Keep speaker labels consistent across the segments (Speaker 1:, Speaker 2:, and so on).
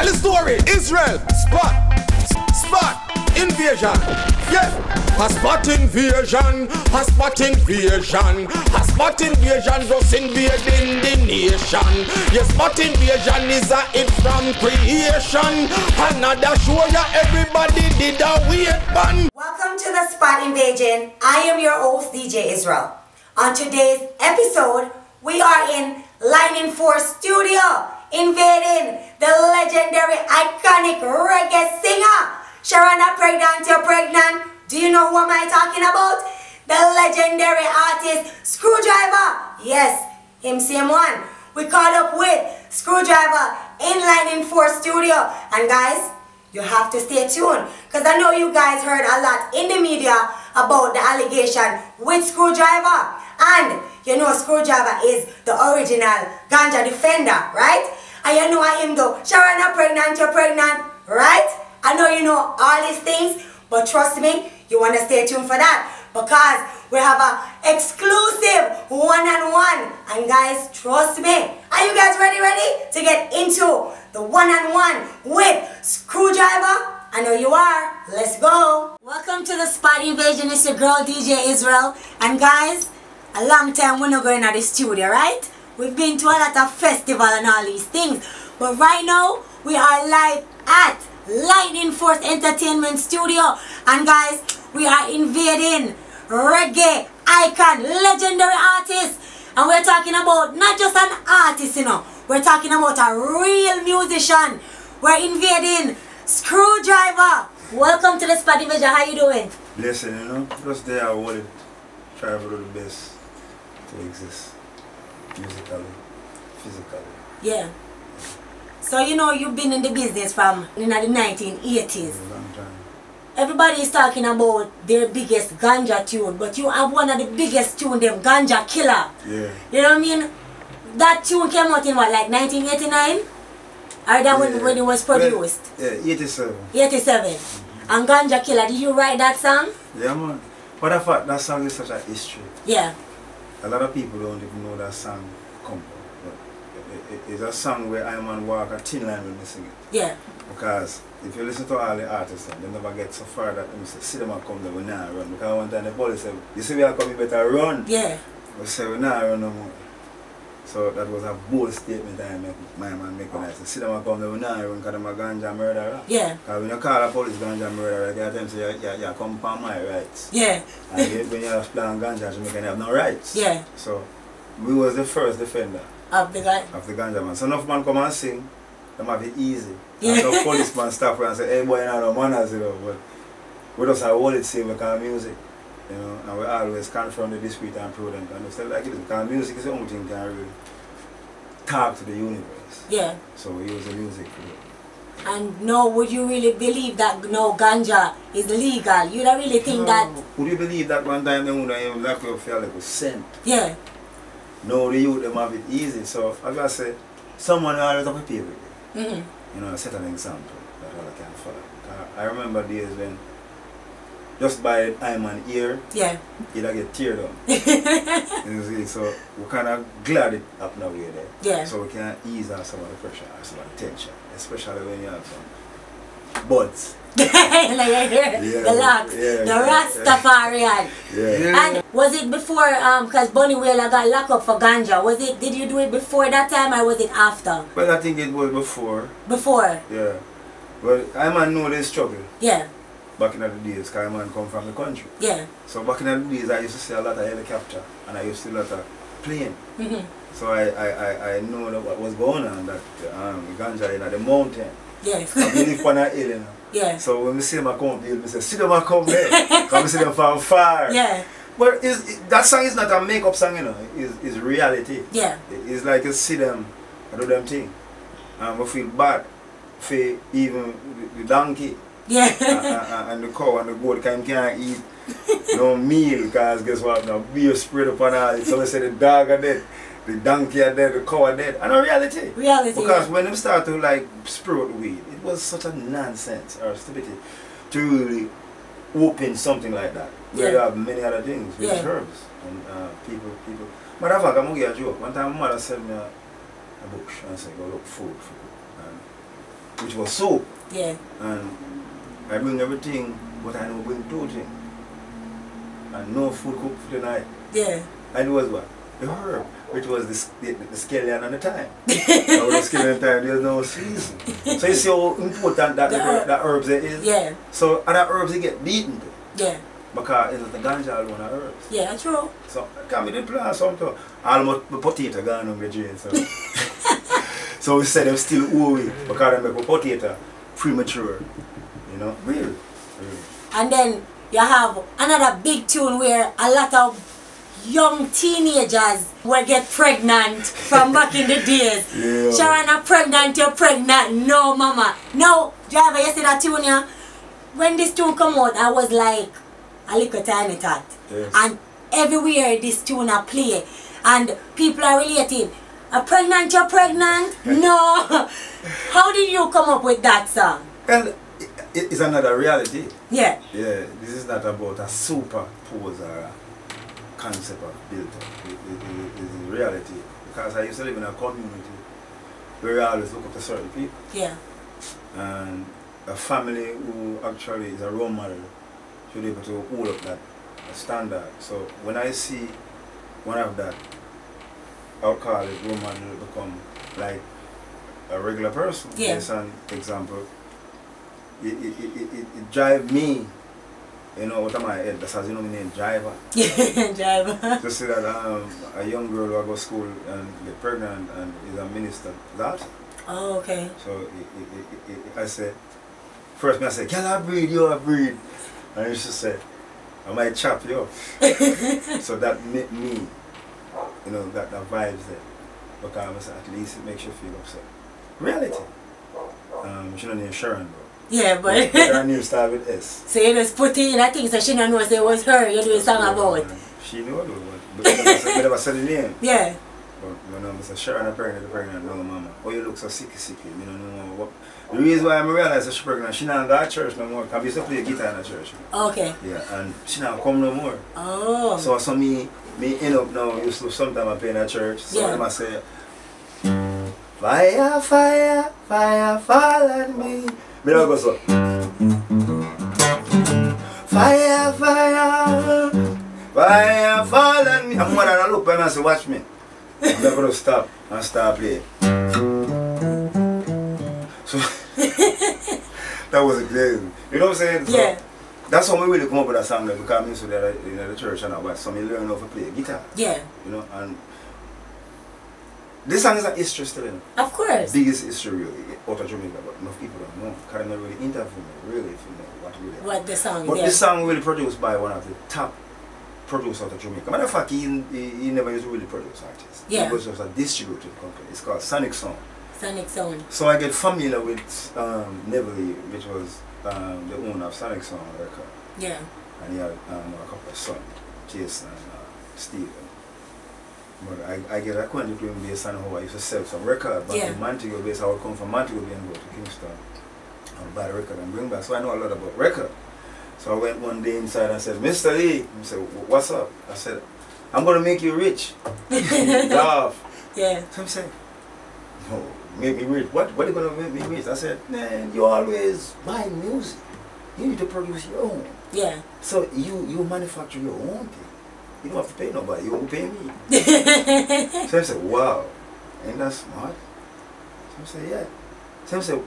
Speaker 1: tell the story. Israel, spot, spot, invasion. Yeah, a spot invasion, a spot invasion, a spot invasion just invading the nation. Yes, spot invasion is a hit from creation. Another show ya everybody did a weird ban.
Speaker 2: Welcome to the Spot Invasion. I am your host, DJ Israel. On today's episode, we are in Lightning Force Studio, invading the legendary, iconic reggae singer, Sharana Pregnant. You're pregnant. Do you know who am I talking about? The legendary artist, Screwdriver. Yes, him same one. We caught up with Screwdriver in Lightning Force Studio. And guys, you have to stay tuned because I know you guys heard a lot in the media about the allegation with Screwdriver. And you know Screwdriver is the original ganja defender, right? And you know I am though. Sharana pregnant, you're pregnant, right? I know you know all these things, but trust me, you want to stay tuned for that because we have a exclusive one-on-one. And guys, trust me. Are you guys ready, ready to get into the one-on-one with Screwdriver? I know you are. Let's go. Welcome to the Spot Invasion. It's your girl DJ Israel. And guys, a long time we're not going to the studio, right? We've been to a lot of festival and all these things. But right now, we are live at Lightning Force Entertainment Studio. And guys, we are invading reggae icon, legendary artist. And we're talking about not just an artist, you know. We're talking about a real musician. We're invading Screwdriver. Welcome to the Spot Invasion. How you doing?
Speaker 3: Blessing, you know. Just there I wanted try to do the best to exist. Musically, physically.
Speaker 2: Yeah. So you know you've been in the business from in the 1980s.
Speaker 3: A long time.
Speaker 2: Everybody is talking about their biggest ganja tune, but you have one of the biggest tune, them Ganja Killer.
Speaker 3: Yeah.
Speaker 2: You know what I mean? That tune came out in what, like 1989? Or that when,
Speaker 3: Yeah.
Speaker 2: when it was
Speaker 3: Well,
Speaker 2: produced?
Speaker 3: yeah, 87.
Speaker 2: 87. Mm-hmm. And Ganja Killer, did you write that song?
Speaker 3: Yeah, man. But the fact that song is such a history.
Speaker 2: Yeah.
Speaker 3: A lot of people don't even know that song come from. But it, it, it's a song where I'm on walk a thin line when they sing it.
Speaker 2: Yeah.
Speaker 3: Because if you listen to all the artists, they never get so far that them say, see them come there, we not run. Because one time the police said, you see we are coming, better run.
Speaker 2: Yeah.
Speaker 3: We say we not run no more. So that was a bold statement I make, my man make when I said, see them a come we not run because them a ganja murderer.
Speaker 2: Yeah.
Speaker 3: Because when you call a police ganja murderer, they tell them say, you, you, you come upon my rights.
Speaker 2: Yeah.
Speaker 3: And when you have plant ganja, you can have no rights.
Speaker 2: Yeah.
Speaker 3: So we was the first defender
Speaker 2: Of the guy.
Speaker 3: of the ganja man. So enough man come and sing, them have it easy.
Speaker 2: Yeah.
Speaker 3: And no policeman stop and say, hey boy, you know, no manners, you know. But we just have hold it same because music. You know, and we always confront the discreet and prudent and stuff like it. Because music is the only thing can really talk to the universe.
Speaker 2: Yeah.
Speaker 3: So we use the music for it.
Speaker 2: And no, would you really believe that no ganja is legal? You don't really think that?
Speaker 3: Would you believe that one time they would lock you up for like a cent?
Speaker 2: Yeah.
Speaker 3: No, the youth them have it easy. So as I say, someone always have to pay with it.
Speaker 2: hmm
Speaker 3: you know, set an example that all I can follow. I remember days when just by I'm ear,
Speaker 2: Yeah.
Speaker 3: you'd get tear down. you see, so we're kind of glad it up now way there.
Speaker 2: Yeah.
Speaker 3: So we can ease off some of the pressure or some of the tension, especially when you have some buds.
Speaker 2: like I hear
Speaker 3: Yeah,
Speaker 2: the locks,
Speaker 3: yeah,
Speaker 2: the Rastafarian.
Speaker 3: Yeah.
Speaker 2: And was it before, um, because Bunny Wailer got locked up for ganja, was it, did you do it before that time or was it after?
Speaker 3: Well, I think it was before,
Speaker 2: Before,
Speaker 3: yeah. But I man know the struggle
Speaker 2: yeah,
Speaker 3: back in the days, because man come from the country.
Speaker 2: yeah.
Speaker 3: So back in the days, I used to see a lot of helicopter and I used to see a lot of plane.
Speaker 2: hmm
Speaker 3: So I, I, I, I know that what was going on, that um, ganja in the mountain.
Speaker 2: Yes.
Speaker 3: I live on a hill, you know.
Speaker 2: yeah.
Speaker 3: So when we see them come hill, we say, see them a come there. Because we see them from far.
Speaker 2: Yeah.
Speaker 3: But it, that song is not a make-up song, you know. It's, it's reality.
Speaker 2: Yeah.
Speaker 3: It- It's like you see them do them thing. And we feel bad for even the, donkey
Speaker 2: Yeah.
Speaker 3: and, and the cow and the goat can can't eat no meal because guess what now beer spread upon all it. So we say the dog are dead, the donkey are dead, the cow are dead. And a reality.
Speaker 2: Reality.
Speaker 3: Because
Speaker 2: yeah.
Speaker 3: when them start to like sprout weed, it was such a nonsense or stupidity to really open something like that. Where
Speaker 2: Yeah.
Speaker 3: you have many other things with
Speaker 2: Yeah.
Speaker 3: herbs and uh, people people. Matter of fact, I'm gonna you a joke. One time my mother sent me a, a bush and said go look food for. And which was soup.
Speaker 2: Yeah.
Speaker 3: And I bring everything, but I don't bring two things. And no food cooked for the night.
Speaker 2: Yeah.
Speaker 3: And it was what? The herb, which was the, the, the scallion and the thyme. with the scallion and thyme, there's no season. So you see how important that,
Speaker 2: The herb.
Speaker 3: that herbs there is?
Speaker 2: Yeah.
Speaker 3: So other herbs they get beaten to.
Speaker 2: Yeah.
Speaker 3: Because it's the ganja alone are herbs.
Speaker 2: Yeah, true.
Speaker 3: So I can be the plant something. Almost the potato gone on the drain. So. so we said them still owe it because they make a potato premature. Really? Really.
Speaker 2: And then you have another big tune where a lot of young teenagers will get pregnant from back in the days.
Speaker 3: Yeah.
Speaker 2: Sharon, I'm pregnant, you're pregnant. No, mama. No, driver, you see that tune yeah? When this tune come out, I was like a little tiny tot.
Speaker 3: Yes.
Speaker 2: And everywhere this tune I play. And people are relating. I'm pregnant, you're pregnant? No. How did you come up with that song?
Speaker 3: And it, it's another reality.
Speaker 2: Yeah.
Speaker 3: Yeah, this is not about a superpose or a concept of built up. It, it, it, it's a reality. Because I used to live in a community where I always look up to certain people.
Speaker 2: Yeah.
Speaker 3: And a family who actually is a role model should be able to hold up that standard. So when I see one of that, I'll call it role model become like a regular person.
Speaker 2: Yeah.
Speaker 3: Based on example, it, it, it, it, it, drive me, you know, out of my head. That's how you know my name, driver.
Speaker 2: Yeah, driver.
Speaker 3: to see that um, a young girl who I go to school and get pregnant and is a minister. That
Speaker 2: Oh, okay.
Speaker 3: so it, it, it, I said, first me I said, can I breathe? You a breathe. And she said, I might chop you up. so that made me, you know, that, that vibes there. Because I said, at least it makes you feel upset. Reality. Um, she don't need Sharon though.
Speaker 2: Yeah,
Speaker 3: But
Speaker 2: but
Speaker 3: her name start with S.
Speaker 2: so you just put it in a thing so she don't know it was her you doing song about.
Speaker 3: She know though, but but we never said- the name.
Speaker 2: Yeah.
Speaker 3: But when I say Sharon a pregnant, the pregnant, no mama. Oh, you look so sicky, sicky. You know what. The reason why I realize that she's pregnant, she not go to church no more. Cause we used to play guitar in the church.
Speaker 2: Okay.
Speaker 3: Yeah, and she not come no more.
Speaker 2: Oh.
Speaker 3: So so me me end up now used to sometimes I play in the church. So
Speaker 2: Yeah.
Speaker 3: I say Fire, fire, fire, fall on me. Go so. Fire, fire, fire, fall on me. I'm gonna look and I say, watch me. I'm not gonna stop and start playing. So that was a crazy. You know what I'm saying? So,
Speaker 2: Yeah.
Speaker 3: that's how we really come up with that song like, because I used to in the church and I was so me learn how to play guitar,
Speaker 2: Yeah.
Speaker 3: you know, and this song is a history still, you know.
Speaker 2: Of course.
Speaker 3: Biggest history really out of Jamaica, but enough people don't know. Because they really interview me, really, if you know what really.
Speaker 2: What the song
Speaker 3: But
Speaker 2: is.
Speaker 3: this song really produced by one of the top producers out of Jamaica. Matter of fact, he, he, he never used to really produce artists.
Speaker 2: Yeah.
Speaker 3: He was just a distributed company. It's called Sonic Sound.
Speaker 2: Sonic Sound.
Speaker 3: So I get familiar with um, Neville, which was um, the owner of Sonic Sound record.
Speaker 2: Yeah.
Speaker 3: And he had um, a couple of sons, Jason and uh, Steven. But I, I get acquainted with him based on how I used to sell some record back
Speaker 2: Yeah.
Speaker 3: in Montego Bay. So I would come from Montego Bay and go to Kingston and buy the record and bring back. So I know a lot about record. So I went one day inside and said, Mr. Lee, he said, what's up? I said, I'm going to make you rich. Laugh.
Speaker 2: Yeah.
Speaker 3: So he said, no, make me rich. What, what are you going to make me rich? I said, man, you always buy music. You need to produce your own.
Speaker 2: Yeah.
Speaker 3: So you you manufacture your own thing. You don't have to pay nobody. You won't pay me. so I said, wow, ain't that smart? So I said, yeah. So I said,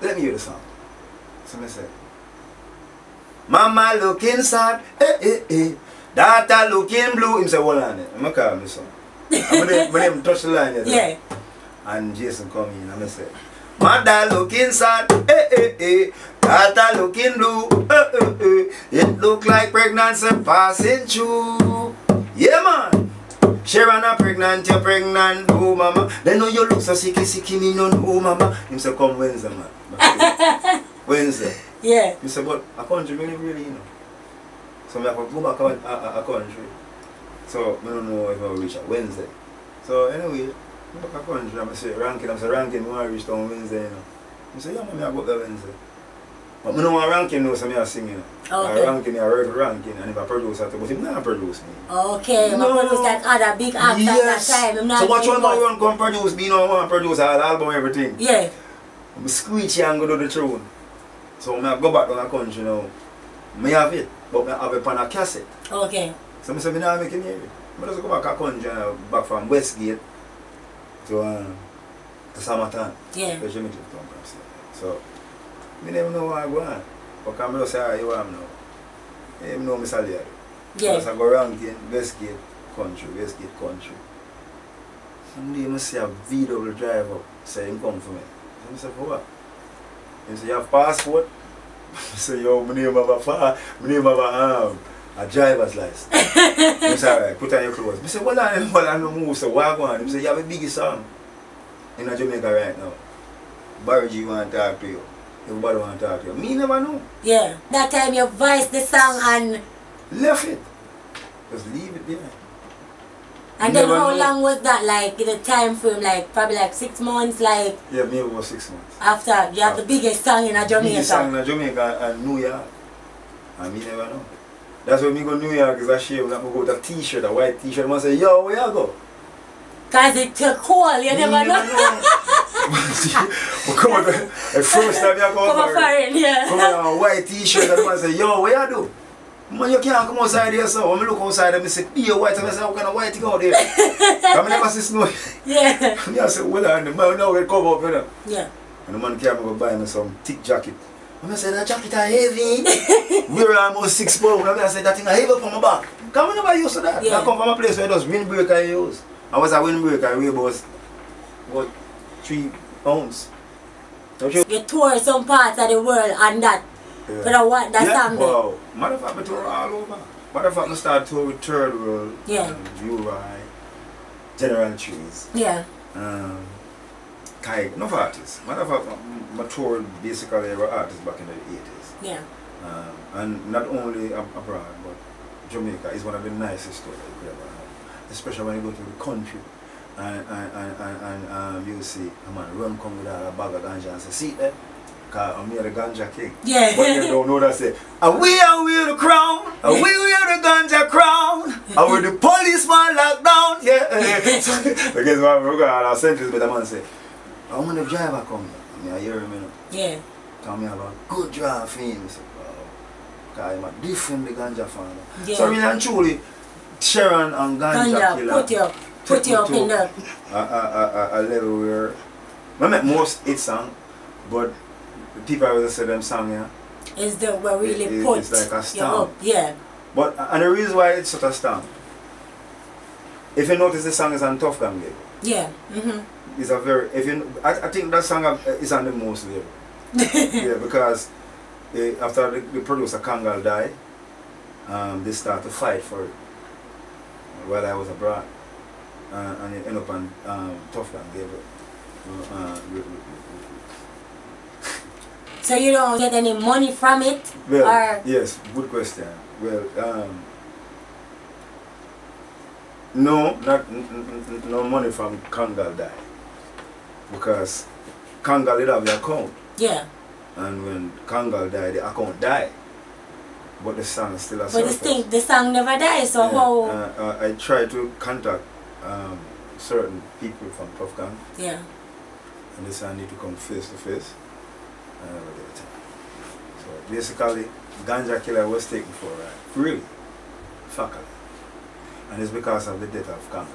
Speaker 3: let me hear the song. So I said, Mama looking sad, eh eh eh. Data looking blue. Him say, hold on, I'm gonna call me son. I'm gonna, my name touch the line.
Speaker 2: Yeah.
Speaker 3: And Jason come in and I said, Mother looking sad, eh eh eh. Tata looking blue, eh eh eh. It look like pregnancy passing through. Yeah man. Sharon a pregnant, you pregnant, oh mama. They know you look so sicky sicky, me no know mama. Him say come Wednesday man. Wednesday.
Speaker 2: Yeah.
Speaker 3: Me say but a country really really you know. So me have go back a, a, a country. So I don't know if I'll reach a Wednesday. So anyway, I back a country, I'm say ranking, I'm say ranking, I want to reach down Wednesday, you know. I say, yeah, man, I go up there Wednesday. But I don't want ranking now, so I sing, you know.
Speaker 2: Okay.
Speaker 3: I ranking, I work ranking, and if I produce, I to, but him not produce me.
Speaker 2: Okay.
Speaker 3: No.
Speaker 2: No. produce like other big acts
Speaker 3: yes.
Speaker 2: at that time. I'm not
Speaker 3: so watch one run come produce me, you know, I want to produce all album, everything.
Speaker 2: Yeah.
Speaker 3: I'm screechy and go to the throne. So I go back to the country now, me have it, but me have it on a cassette.
Speaker 2: Okay.
Speaker 3: So I say, me not making it. I just go back to the country back from Westgate to, um, to Somerton.
Speaker 2: Yeah.
Speaker 3: Where Jimmy Cliff. So, me never know where I go on. But come just say, ah, you am now. You know me Salier.
Speaker 2: Yeah.
Speaker 3: Because I go around in Westgate country, Westgate country. Someday I see a VW driver say him come for me. I say, for what? He say, you have passport? I say, yo, my name have a far, my name have a, um, a driver's license. I say, alright, put on your clothes. I say, well, I well, I no move, so what go on? He say, you have a biggest song in Jamaica right now. Barry G want to talk to you. Everybody want to talk to you. Me never know.
Speaker 2: Yeah. That time you voiced the song and
Speaker 3: Left it. Just leave it there.
Speaker 2: and then how
Speaker 3: know.
Speaker 2: long was that like in the time frame like probably like six months like
Speaker 3: Yeah, maybe about six months.
Speaker 2: after you have the biggest song in a
Speaker 3: Biggest song
Speaker 2: Jamaica.
Speaker 3: in Jamaica and New York. And me never know. That's when me go New York is a shame that me go with a t-shirt, a white t-shirt, and I say, yo, where you go?
Speaker 2: Cause it took cool, you
Speaker 3: Me
Speaker 2: never know.
Speaker 3: but come on, the first time you come
Speaker 2: Come
Speaker 3: over,
Speaker 2: foreign, yeah.
Speaker 3: come on a white t-shirt, and I say, yo, where you do? Man, you can't come outside here, so when I look outside, and I say, be a white, and I say, what kind of white you go there? I never see snow.
Speaker 2: Yeah.
Speaker 3: I say, well, and the man now will come up, you know.
Speaker 2: Yeah.
Speaker 3: And the man came and go buy me some thick jacket. And I said, that jacket are heavy. We're almost six pounds. And I said, that thing are heavy for my back. Come on, never used to that.
Speaker 2: Yeah.
Speaker 3: I come from a place where it was windbreaker use. I was a windbreaker, I weigh about, about three pounds. Don't you?
Speaker 2: You tour some parts of the world and that.
Speaker 3: Yeah.
Speaker 2: But I want that
Speaker 3: yeah,
Speaker 2: song
Speaker 3: wow. Matter of fact, I tour all over. Matter of fact, I start tour with Third World,
Speaker 2: Yeah.
Speaker 3: um, URI, General Trees.
Speaker 2: Yeah.
Speaker 3: um, Kai, enough artists. Matter of fact, I- toured basically every artist back in the 80s.
Speaker 2: Yeah.
Speaker 3: Um, and not only abroad, but Jamaica is one of the nicest tours you could ever. Especially when you go to the country and, and, and, and, um, you see a man run come with a bag of ganja and say, see there? Cause I'm here the ganja king.
Speaker 2: Yeah.
Speaker 3: But you don't know that say, and we are wear the crown, and we wear the ganja crown, and with the policeman locked down, yeah. because what we're going to sentence, but the man say, I want the driver come. I mean, I hear him, you know.
Speaker 2: Yeah.
Speaker 3: Tell me about good drive for him. I say, wow. Cause I'm a different the ganja fan.
Speaker 2: Yeah.
Speaker 3: So really and truly, Sharon and ganja,
Speaker 2: Ganja,
Speaker 3: killer
Speaker 2: put you put you up in the
Speaker 3: a, a, a, a, level where I make most hit song, but the people always say them song, yeah.
Speaker 2: is the where really
Speaker 3: It- it-
Speaker 2: put
Speaker 3: it's like a stamp.
Speaker 2: up. Yeah.
Speaker 3: But and the reason why it's such a stamp, if you notice the song is on Tuff Gong label,
Speaker 2: Yeah. Mhm.
Speaker 3: it's a very if you I, I think that song is on the most label. yeah, because eh, after the, the producer Kangal died, um, they start to fight for it while I was abroad. Uh, and it ended up on um, Tuff Gong gave it. Uh,
Speaker 2: So you don't get any money from it?
Speaker 3: Well,
Speaker 2: or
Speaker 3: yes, good question. Well, um, no, not no money from Kangal die because Kangal did have the account,
Speaker 2: yeah.
Speaker 3: and when Kangal died, the account died, but the song is still a
Speaker 2: But the thing the song never dies, so
Speaker 3: Yeah,
Speaker 2: how
Speaker 3: uh, uh, I tried to contact um, certain people from Gang,
Speaker 2: Yeah.
Speaker 3: and they said I need to come face to face. I never get time. So basically, Ganja Killer was taken for a ride. Really. Faculty. And it's because of the death of Kanga.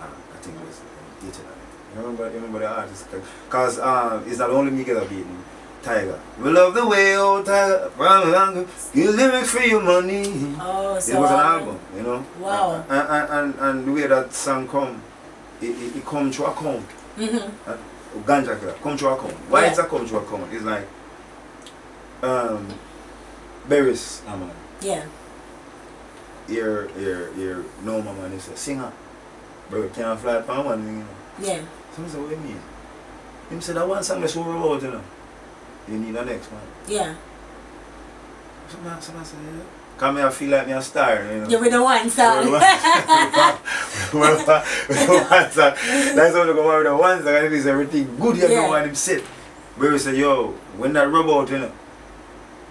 Speaker 3: Uh, I think it was in Italy. You remember, you remember the artist? Because um, it's not only me get a beating. Tiger. We love the way, old Tiger. Run along. You lyrics for your money.
Speaker 2: Oh so
Speaker 3: It was an
Speaker 2: um,
Speaker 3: album, you know.
Speaker 2: Wow.
Speaker 3: And, and, and, and the way that song come, it, it, it come to account.
Speaker 2: Mhm.
Speaker 3: Ganja killer, come to account. Why
Speaker 2: Yeah.
Speaker 3: it's a come to account? It's like um Beres Hammond.
Speaker 2: Yeah.
Speaker 3: Here here here no man is a singer. Bro can't fly pan one you know.
Speaker 2: Yeah.
Speaker 3: So I say, what you mean? Him said that one song let's worry about, you know. You need the next one.
Speaker 2: Yeah.
Speaker 3: So I so I say, yeah. Come here, I feel like me a star, you know.
Speaker 2: You're with the one song.
Speaker 3: well, That's how we go with the one song and if it's everything good you
Speaker 2: Yeah.
Speaker 3: know and him sit. Where we say, yo, when that rub out, you know,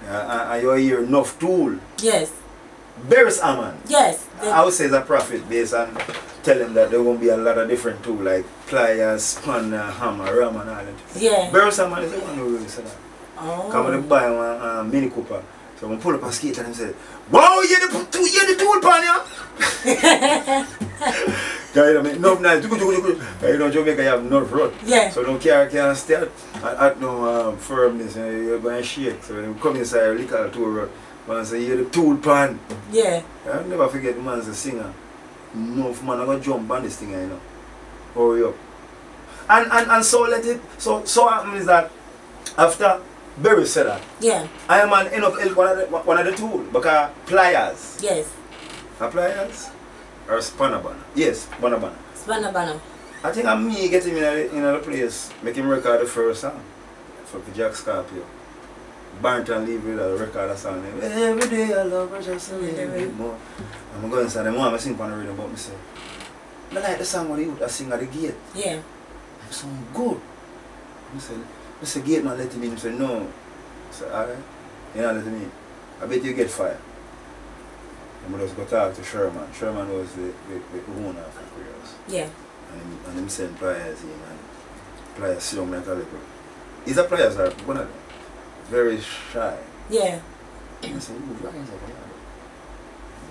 Speaker 3: uh, and, and you hear enough tool,
Speaker 2: yes.
Speaker 3: Beres Hammond.
Speaker 2: Yes.
Speaker 3: I would say it's a prophet based on tell them that there won't be a lot of different tools like pliers, spanner, hammer, ram and all that.
Speaker 2: Yeah.
Speaker 3: Barrison man is the one who really said that.
Speaker 2: Oh.
Speaker 3: Come they buy uh, Mini Cooper. So when pull up a skate and say, Wow, you the tool, you the tool pan? Yeah, you know, me, no, nice. Yeah, You know, Jamaica, you have nerve road.
Speaker 2: Yeah.
Speaker 3: So no car can't stay at, no um, firmness. You know, you're going to shake. So when you come inside, you lick out tool road. Man say, you the tool pan.
Speaker 2: Yeah.
Speaker 3: I never forget the man's a singer. No man, I'm gonna jump on this thing, you know. Hurry up. And and and so let it so so happens that after Berry said that,
Speaker 2: Yeah.
Speaker 3: I am an end help one of the one of the tool because uh, pliers.
Speaker 2: Yes.
Speaker 3: Are pliers? Or spanner banner. Yes, banner banner.
Speaker 2: Spanner banner.
Speaker 3: I think I'm me getting in a in a place, make him record the first song for the Jack Scorpio. Barrington leave with a record a song. Every day I love her just a little bit more. I'm going inside them want to sing on the radio me say, I like the song what you I sing at the gate.
Speaker 2: Yeah.
Speaker 3: It sound good. I say, I say gate man let him in. He say no. I say alright. You not let him in. I bet you get fired. And I just go talk to Sherman. Sherman was the, the, the owner of the Creoles.
Speaker 2: Yeah.
Speaker 3: And him, and him send pliers in and pliers see him like a little. He's a pliers are one of them. Very shy.
Speaker 2: Yeah.
Speaker 3: And I say, you pliers are one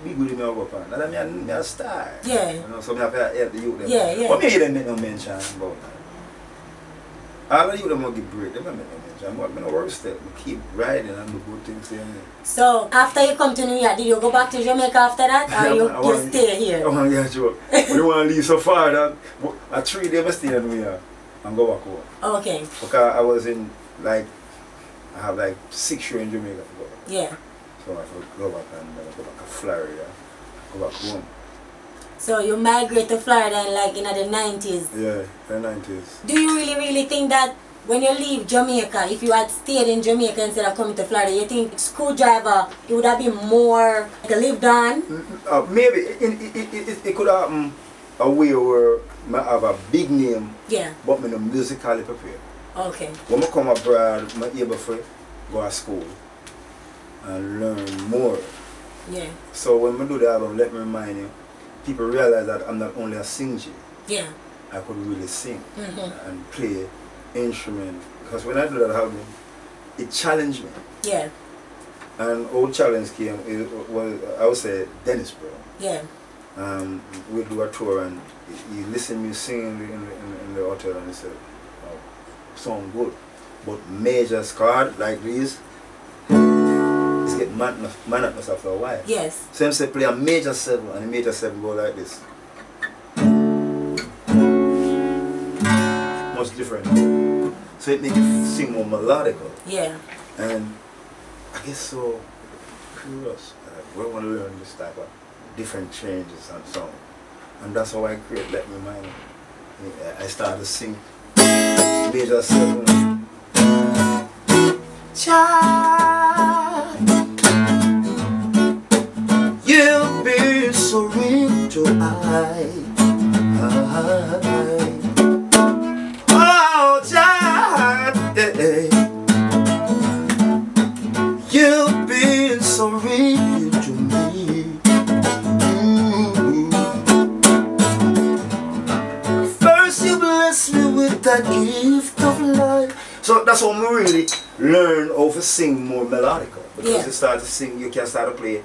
Speaker 3: Big with me over pan. And I me a star.
Speaker 2: Yeah.
Speaker 3: You know, so me have to help the youth.
Speaker 2: Yeah, yeah.
Speaker 3: But me didn't make no mention about that. All the youth them will give break. They don't make no mention. But me no worry step. Me keep riding and do good things here.
Speaker 2: So after you come to New York, did you go back to Jamaica after that, or you,
Speaker 3: I
Speaker 2: you
Speaker 3: want-
Speaker 2: stay
Speaker 3: I
Speaker 2: here?
Speaker 3: want to get you. We don't want to leave so far that a three day I stay in New York and go back home.
Speaker 2: Okay.
Speaker 3: Because I was in like I have like six shows in Jamaica to go.
Speaker 2: Yeah.
Speaker 3: So I go back and uh, go back to Florida, go back home.
Speaker 2: So you migrate to Florida in like in the nineties.
Speaker 3: Yeah, the nineties.
Speaker 2: Do you really, really think that when you leave Jamaica, if you had stayed in Jamaica instead of coming to Florida, you think screwdriver it would have been more like lived on?
Speaker 3: Uh, maybe it, it, it, it, it could happen a way where I have a big name,
Speaker 2: Yeah.
Speaker 3: but me no musically prepared.
Speaker 2: Okay.
Speaker 3: When I come abroad, I'm able to go to school and learn more.
Speaker 2: Yeah.
Speaker 3: So when I do the album, let me remind you, people realize that I'm not only a singer,
Speaker 2: Yeah.
Speaker 3: I could really sing
Speaker 2: Mhm.
Speaker 3: and play instrument. Because when I do that album, it challenged me.
Speaker 2: Yeah.
Speaker 3: And old challenge came, it was, I would say, Dennis Brown.
Speaker 2: Yeah.
Speaker 3: Um, we do a tour and he listened listen me sing in the, in in the, hotel and he said, oh, sound good. But major scar like this, get monotonous, myself for a while.
Speaker 2: Yes.
Speaker 3: So him say play a major seven and a major seven go like this. Much different. So it make you sing more melodical.
Speaker 2: Yeah.
Speaker 3: And I guess so curious. We want to learn this type of different changes and so on. And that's how I create Let Me Mind. I started to sing major seven. Child, Oh, child. You've been so real to me. Mm. First, you bless me with that gift of life. So that's how we really learn how to sing more melodical. Because
Speaker 2: Yeah.
Speaker 3: you start to sing, you can start to play.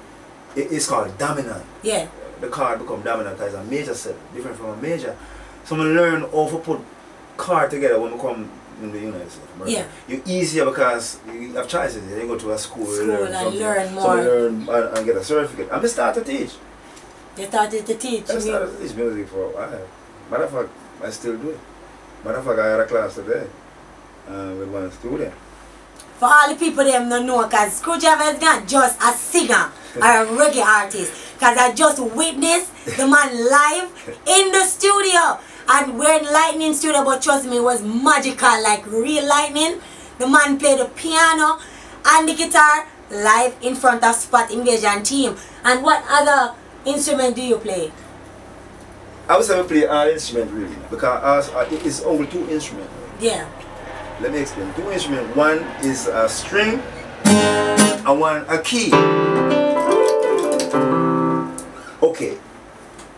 Speaker 3: It- it's called dominant.
Speaker 2: Yeah.
Speaker 3: The chord become dominant it's a major set, different from a major. So we learn how to put chord together when we come in the United States.
Speaker 2: Yeah.
Speaker 3: You're easier because you have choices. You go to a school, you
Speaker 2: School
Speaker 3: learn
Speaker 2: and learn
Speaker 3: So
Speaker 2: more.
Speaker 3: we learn and, and get a certificate. And we start to teach.
Speaker 2: You started to teach
Speaker 3: I started to teach music for a while. Matter of fact, I still do it. Matter of fact, I had a class today uh, with one student.
Speaker 2: For all the people them don't know, cause Screwdriver is not just a singer or a reggae artist. Cause I just witnessed the man live in the studio. And we're in lightning studio, but trust me, it was magical, like real lightning. The man played the piano and the guitar live in front of Spot Invasion team. And what other instrument do you play?
Speaker 3: I would say we play all instrument really because uh, it is only two instruments.
Speaker 2: Yeah.
Speaker 3: Let me explain. Two instruments. One is a string and one a key. Okay.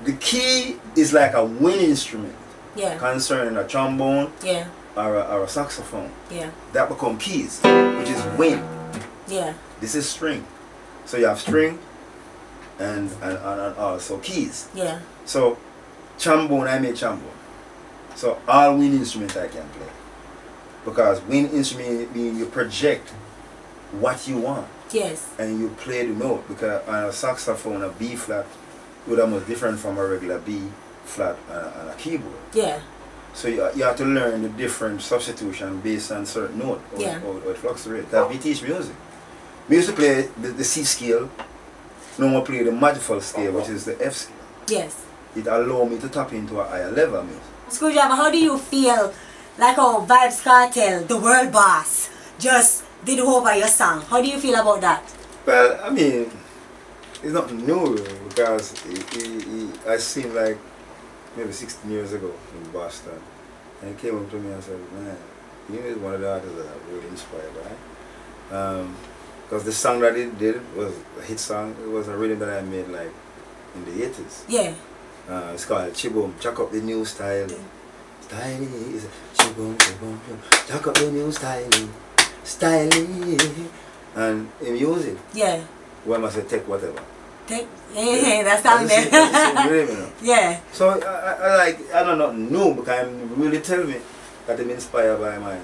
Speaker 3: the key is like a wind instrument
Speaker 2: Yeah.
Speaker 3: concerning a trombone
Speaker 2: Yeah.
Speaker 3: or a, or a saxophone.
Speaker 2: Yeah.
Speaker 3: That become keys, which is wind.
Speaker 2: Yeah.
Speaker 3: This is string. So you have string and, and, and, and also keys.
Speaker 2: Yeah.
Speaker 3: So trombone, I make trombone. So all wind instrument I can play. Because wind instrument mean you project what you want
Speaker 2: Yes.
Speaker 3: and you play the note because on a saxophone a B flat would almost different from a regular B flat on a, on a keyboard.
Speaker 2: Yeah.
Speaker 3: So you, you have to learn the different substitution based on certain note or,
Speaker 2: Yeah.
Speaker 3: or, or it fluctuates. That we teach music. We used to play the, the C scale, no more play the magical scale which is the F scale.
Speaker 2: Yes.
Speaker 3: It allowed me to tap into a higher level music.
Speaker 2: Screwdriver, how do you feel like how Vybz Kartel, the world boss, just did over your song? How do you feel about that?
Speaker 3: Well, I mean, it's not new because it, it, it, I seen like maybe 16 years ago in Boston, and he came up to me and said, "Man, you is one of the artists that I'm really inspired by." Because the song that he did was a hit song. It was a rhythm that I made like in the 80s.
Speaker 2: Yeah.
Speaker 3: Uh, it's called Chibum. Check up the new style. Style is Chibum, Chibum, Chibum. Check up the new style. Style. And him use it.
Speaker 2: Yeah.
Speaker 3: When must I take whatever?
Speaker 2: Take, that
Speaker 3: That's the same- that's the same you know.
Speaker 2: yeah.
Speaker 3: So I, I, I like I don't know new because I'm really tell me that I'm inspired by my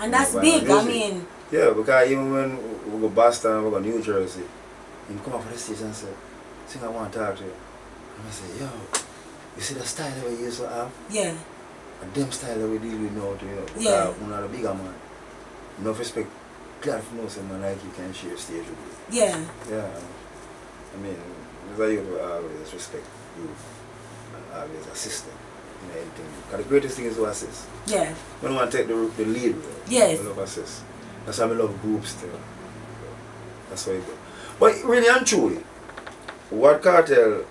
Speaker 2: And that's
Speaker 3: my
Speaker 2: big, I
Speaker 3: music.
Speaker 2: mean.
Speaker 3: Yeah, because even when we go Boston, we go New Jersey, him come up for the stage and say, Sing I want to talk to you. And I say, yo, you see the style that we used to have?
Speaker 2: Yeah.
Speaker 3: And them style that we deal with now to you know, because
Speaker 2: Yeah.
Speaker 3: we're not a bigger man. Enough respect, glad for know some man like you can share stage with you.
Speaker 2: Yeah.
Speaker 3: Yeah. I mean, a youth, always respect you and always assist them in anything. Because the greatest thing is to assist.
Speaker 2: Yeah.
Speaker 3: When don't want to take the, the lead. Role.
Speaker 2: Yes.
Speaker 3: I love assist. That's why I love groups too. That's why I go. But really and truly, what Kartel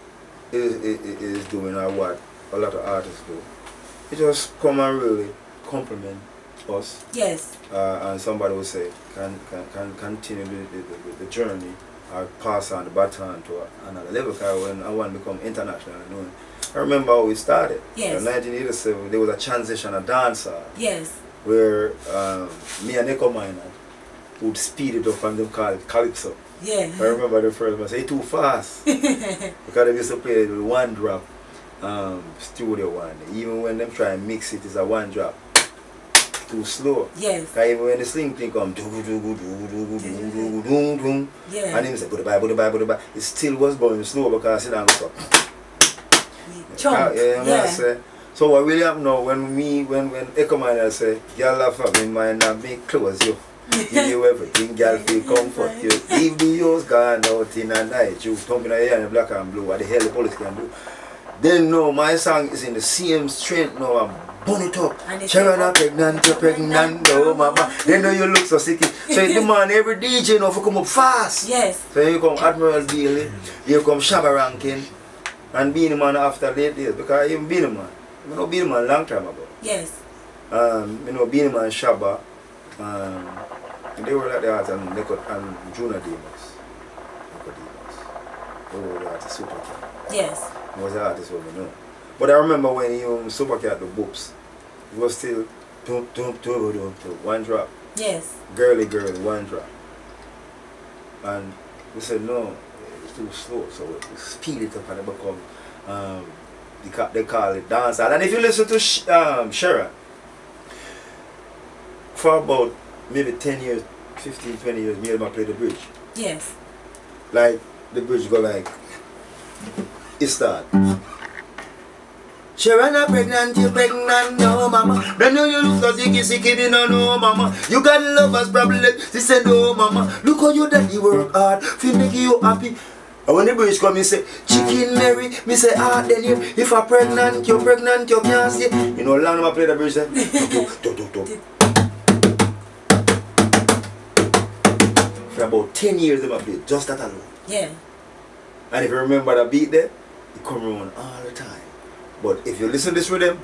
Speaker 3: is, is, is doing or what a lot of artists do, it just come and really compliment us
Speaker 2: Yes.
Speaker 3: uh, and somebody will say can can, can continue the, the, the, journey or pass on the baton to another level because when I want to become international and known. I remember how we started.
Speaker 2: Yes.
Speaker 3: In 1987, there was a transition, a dancer,
Speaker 2: Yes.
Speaker 3: where um, me and Echo Minott would speed it up and them call it Calypso.
Speaker 2: Yeah.
Speaker 3: I remember the first one, say too fast. because they used to play one drop um, studio one. Even when them try and mix it, it's a one drop. Too slow.
Speaker 2: Yes.
Speaker 3: Cause even when the sling thing come, do do do do do do do do do
Speaker 2: Yeah.
Speaker 3: and him say, goodbye, goodbye, goodbye. It still was going slow because sit down so.
Speaker 2: Chunk.
Speaker 3: Ah, yeah, you know what I
Speaker 2: Yeah.
Speaker 3: So what really happen now when me when when Echo Minott say, Girl laugh at me mind and me close you. Give you everything, girl feel comfort you. Leave the yours gone out in a night. You thumping a hair in black and blue. What the hell the police can do? Then no, my song is in the same strength now. I'm burn it up.
Speaker 2: And
Speaker 3: they're pregnant, you're pregnant, oh mama. Then know you look so sick. So it demand every DJ now for come up fast.
Speaker 2: Yes.
Speaker 3: So here come Admiral Bailey, here come Shabba Rankin, and Beenie Man after late days. Because even Beenie Man, I know Beenie Man long time ago.
Speaker 2: Yes.
Speaker 3: Um, you know Beenie Man, Shabba, um, they were like the artists and, they could, and Juna Demus. Nico Demus. They were the artists, Super Cat.
Speaker 2: Yes.
Speaker 3: He was the artist what we know. But I remember when he um, Super Cat the books, it was still dum, dum, dum, dum, dum, one drop.
Speaker 2: Yes.
Speaker 3: girly girl one drop. And we said no, it's too slow, so we speed it up and it become um, they, ca- they call it dancehall. And if you listen to Sh- um, Sharon, for about maybe 10 years, 15, 20 years, me and him play the bridge.
Speaker 2: Yes.
Speaker 3: Like the bridge go like it start. Sharon are pregnant, you pregnant, no mama. Then you look so sicky, sicky, you no no mama. You got lovers problem, she said no mama. Look how you daddy work hard, feel make you happy. And when the bridge come, he say, Chicken Mary, me say, ah, then you, if I'm pregnant, you're pregnant, you can't see. You know, long I play the bridge, do. For about 10 years, I played just that alone.
Speaker 2: Yeah.
Speaker 3: And if you remember that beat there, it come around all the time. But if you listen to this rhythm,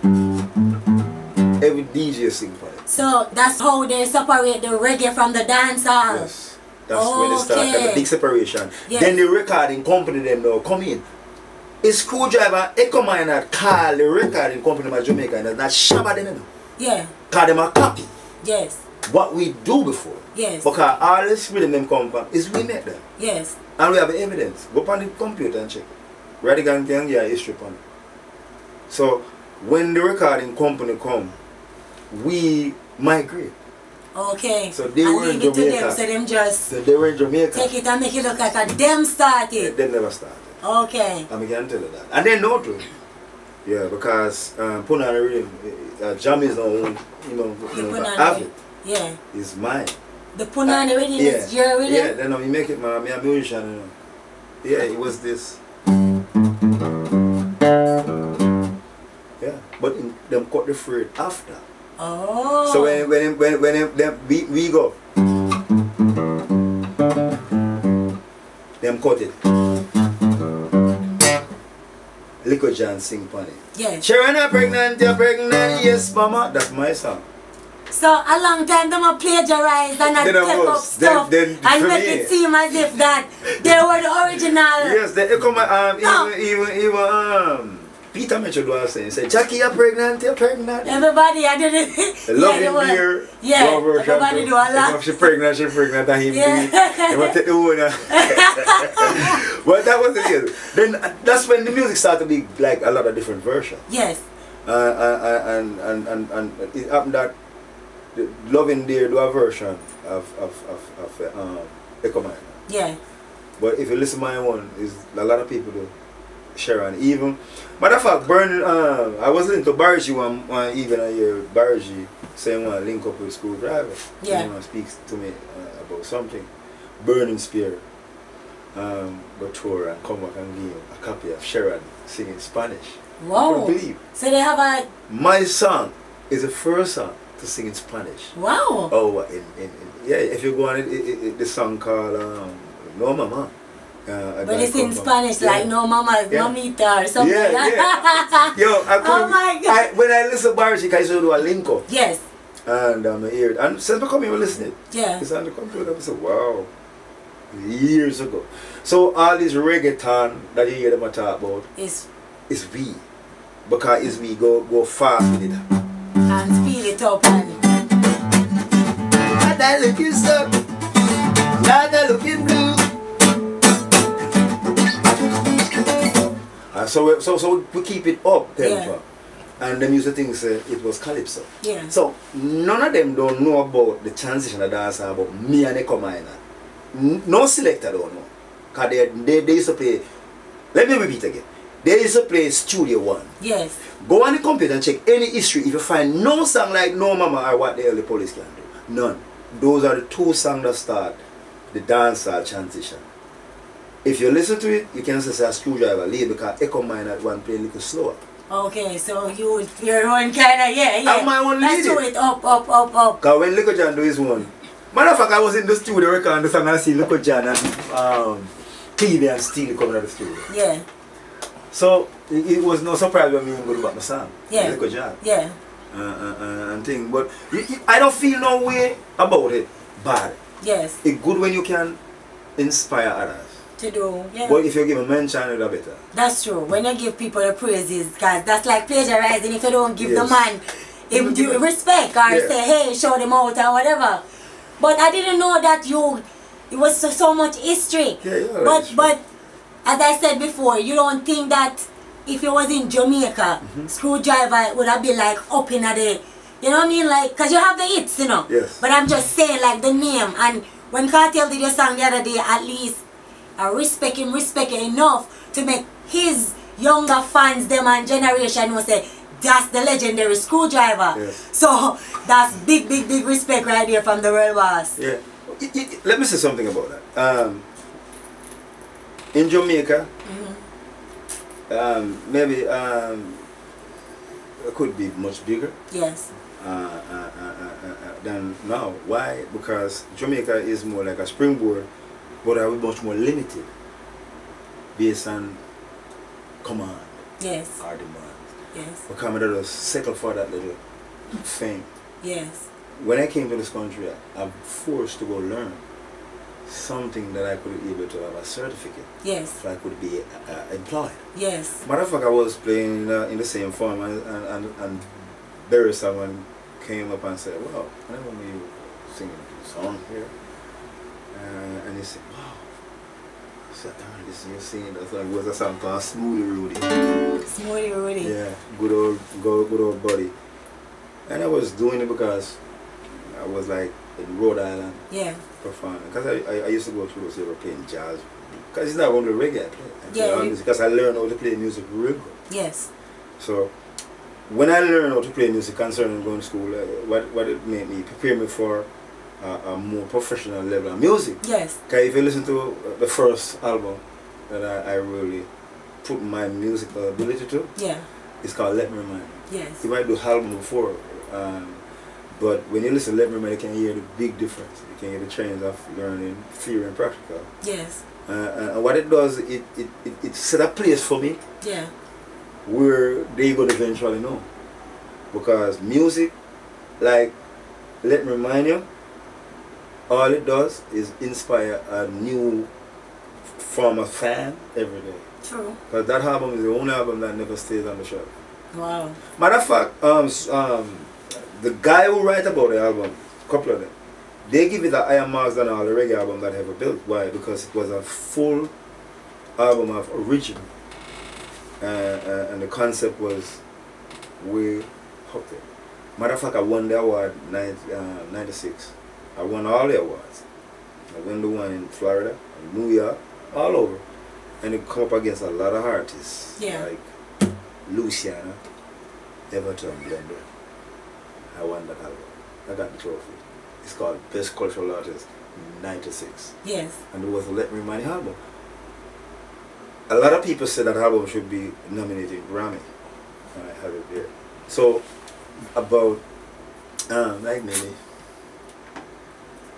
Speaker 3: every DJ sing for it.
Speaker 2: So that's how they separate the reggae from the dancehall.
Speaker 3: Yes. That's when it starts,
Speaker 2: Okay.
Speaker 3: the big separation.
Speaker 2: Yes.
Speaker 3: Then the recording company them now come in is Screwdriver Echo Minott call the recording company in Jamaica and not Shabba them.
Speaker 2: Yeah.
Speaker 3: Call them a copy.
Speaker 2: Yes.
Speaker 3: What we do before.
Speaker 2: Yes.
Speaker 3: Because all this rhythm them come from is we make them.
Speaker 2: Yes.
Speaker 3: And we have evidence. Go on the computer and check. Radigan can get history on it. So when the recording company come, we migrate.
Speaker 2: Okay.
Speaker 3: So they
Speaker 2: and
Speaker 3: were in
Speaker 2: it to them
Speaker 3: Jamaica.
Speaker 2: so them just
Speaker 3: So they were in Jamaica.
Speaker 2: take it and make it look like a them started.
Speaker 3: They never started.
Speaker 2: Okay.
Speaker 3: And I can tell you that. And they know too. Yeah, because um, Punani Rhythm, uh, Jam is own, you know, you know
Speaker 2: Punani
Speaker 3: have it.
Speaker 2: Yeah.
Speaker 3: It's mine.
Speaker 2: The Punani rhythm
Speaker 3: yeah.
Speaker 2: is your rhythm?
Speaker 3: Yeah, then you make it, man. I'm a musician, you know. Yeah, it was this. Yeah, but in, them cut the freight after.
Speaker 2: Oh.
Speaker 3: So when when when when them, them we, we go, them cut it. Little John sing it.
Speaker 2: Yes.
Speaker 3: Sharon, you're pregnant, you're pregnant, yes, mama. That's my song.
Speaker 2: So a long time them a plagiarize and
Speaker 3: I
Speaker 2: take up
Speaker 3: was- then-
Speaker 2: stuff
Speaker 3: then
Speaker 2: and make
Speaker 3: me-
Speaker 2: it seem as if that they were the original.
Speaker 3: Yes, they come um
Speaker 2: No.
Speaker 3: even even even um Peter Mitchell was saying, say Jackie, you're pregnant, you're pregnant.
Speaker 2: Everybody I did it.
Speaker 3: Love in
Speaker 2: were-
Speaker 3: beer,
Speaker 2: Yeah,
Speaker 3: love her
Speaker 2: everybody
Speaker 3: shampoo.
Speaker 2: do a lot.
Speaker 3: If she pregnant, she pregnant, and he
Speaker 2: Yeah.
Speaker 3: yeah. want to take the owner. well, that was the deal. Then uh, that's when the music started to be like a lot of different versions.
Speaker 2: Yes.
Speaker 3: Uh, uh, and, and, and, and it happened that the Love in Dear do a version of, of, of, of uh, um, Echo Minott.
Speaker 2: Yeah.
Speaker 3: But if you listen to my one, is a lot of people do share and even matter of fact, Burn um, I was listening to Bargy one, one even I hear Bargy saying one link up with school driver.
Speaker 2: Yeah.
Speaker 3: You know, speaks to me uh, about something. Burning Spear. Um, but tour and come back and give a copy of Sharon singing Spanish.
Speaker 2: Wow. So they have a
Speaker 3: My song is the first song to sing in Spanish.
Speaker 2: wow.
Speaker 3: Oh, in, in, in yeah, if you go on it, it, it, the song called um, No Mama. Uh,
Speaker 2: But it's in Spanish, like no mama,
Speaker 3: Yeah.
Speaker 2: mamita or something.
Speaker 3: Yeah,
Speaker 2: like
Speaker 3: yeah. Yo, I
Speaker 2: Oh my God.
Speaker 3: I, when I listen to Barry, I used to do a linko.
Speaker 2: yes.
Speaker 3: And um, I hear it. And since I come here, listening,
Speaker 2: Yeah.
Speaker 3: it's on the computer. I said, wow. Years ago. So all this reggaeton that you hear them talk about
Speaker 2: It's
Speaker 3: is we. Because it's we go go fast with it.
Speaker 2: And speed it up and
Speaker 3: Not that looking stuck. Not that looking blue. Uh, so, we, so, so we keep it up tempo. And the music to think say, it was calypso.
Speaker 2: yeah.
Speaker 3: So none of them don't know about the transition of dance about me and Echo Minott. N- No selector don't know. Cause they, they, they used to play, let me repeat again. They a place Studio One.
Speaker 2: Yes.
Speaker 3: Go on the computer and check any history. If you find no song like No Mama or What the Hell the Police Can Do, none. Those are the two songs that start the dancehall transition. If you listen to it, you can say a screwdriver lead because Echo Minott one play a little slower.
Speaker 2: Okay, so you your own kind of yeah yeah.
Speaker 3: And my own
Speaker 2: Let's do
Speaker 3: it.
Speaker 2: up up up up.
Speaker 3: Because when Little John do his one, matter of fact, I was in the studio recording the song and I see Little John and um, TV and Steely coming out of the studio.
Speaker 2: Yeah
Speaker 3: So it, it was no surprise when me go about my song.
Speaker 2: Yeah.
Speaker 3: good job.
Speaker 2: yeah.
Speaker 3: Uh, uh, uh, and thing. But I don't feel no way about it bad.
Speaker 2: Yes.
Speaker 3: It's good when you can inspire others.
Speaker 2: To do yeah.
Speaker 3: But if you give a man mention, it's better.
Speaker 2: That's true. When you give people the praises, guys, that's like plagiarizing if you don't give the man him due respect or
Speaker 3: Yeah.
Speaker 2: say, hey, show them out or whatever. But I didn't know that you, it was so, so much history.
Speaker 3: Yeah, yeah,
Speaker 2: But but as I said before, you don't think that if you was in Jamaica,
Speaker 3: Mm-hmm.
Speaker 2: screwdriver would have been like up in a the, you know what I mean? Like, cause you have the hits, you know.
Speaker 3: Yes.
Speaker 2: But I'm just saying like the name and when Kartel did your song the other day, at least I respect him, respect him enough to make his younger fans, them and generation will say, that's the legendary screwdriver.
Speaker 3: Yes.
Speaker 2: So that's big, big, big respect right there from the world boss.
Speaker 3: Yeah. Let me say something about that. Um, in Jamaica, um, maybe um, it could be much bigger
Speaker 2: Yes.
Speaker 3: uh, uh, uh, uh, uh, than now. Why? Because Jamaica is more like a springboard, but are much more limited based on command
Speaker 2: Yes.
Speaker 3: or demand.
Speaker 2: Yes.
Speaker 3: But was settle for that little fame.
Speaker 2: Yes.
Speaker 3: When I came to this country, I'm forced to go learn something that I could be able to have a certificate
Speaker 2: Yes.
Speaker 3: so I could be uh, employed.
Speaker 2: Yes.
Speaker 3: Matter of fact, I was playing uh, in the same form and, and, and, and Barry someone came up and said, wow, I remember you singing a song here. Uh, and he said, wow. I said, darn, this is you singing that song. Was a song called Smoothie Rudy.
Speaker 2: Smoothie Rudy.
Speaker 3: Yeah, good old, good, good old buddy. And I was doing it because I was like in Rhode Island
Speaker 2: Yeah.
Speaker 3: performing. Because I, I, I used to go through those were playing jazz. Because it's not only reggae I play. I play
Speaker 2: Yeah,
Speaker 3: all
Speaker 2: you-
Speaker 3: music. Because I learned how to play music real good.
Speaker 2: Yes.
Speaker 3: So when I learned how to play music concerning going to school, uh, what, what it made me prepare me for uh, a more professional level of music.
Speaker 2: Yes.
Speaker 3: Okay, if you listen to uh, the first album that I, I really put my musical ability to,
Speaker 2: Yeah.
Speaker 3: it's called Let Me Remind
Speaker 2: Yes.
Speaker 3: You might do album before, um, but when you listen to Let Me Remind You, can hear the big difference. You can hear the change of learning theory and practical.
Speaker 2: Yes.
Speaker 3: Uh, and what it does, it, it, it, it set a place for me
Speaker 2: Yeah.
Speaker 3: where they gonna eventually know. Because music, like, let me remind you, all it does is inspire a new form of fan every day.
Speaker 2: True.
Speaker 3: Because that album is the only album that never stays on the shelf.
Speaker 2: Wow.
Speaker 3: Matter of fact, um, um, the guy who write about the album, a couple of them, they give it the higher marks than all the reggae album that ever built. Why? Because it was a full album of original, uh, uh, and the concept was way up there. Matter of fact, I won the award nine, uh, 96. I won all the awards. I won the one in Florida, in New York, all over. And it come up against a lot of artists.
Speaker 2: Yeah.
Speaker 3: Like Luciano, Everton Blender. I won that album. I got the trophy. It's called Best Cultural Artist 96.
Speaker 2: Yes.
Speaker 3: And it was a Let Me You album. A lot of people said that album should be nominated Grammy. And I have it there. So, about, um, like maybe,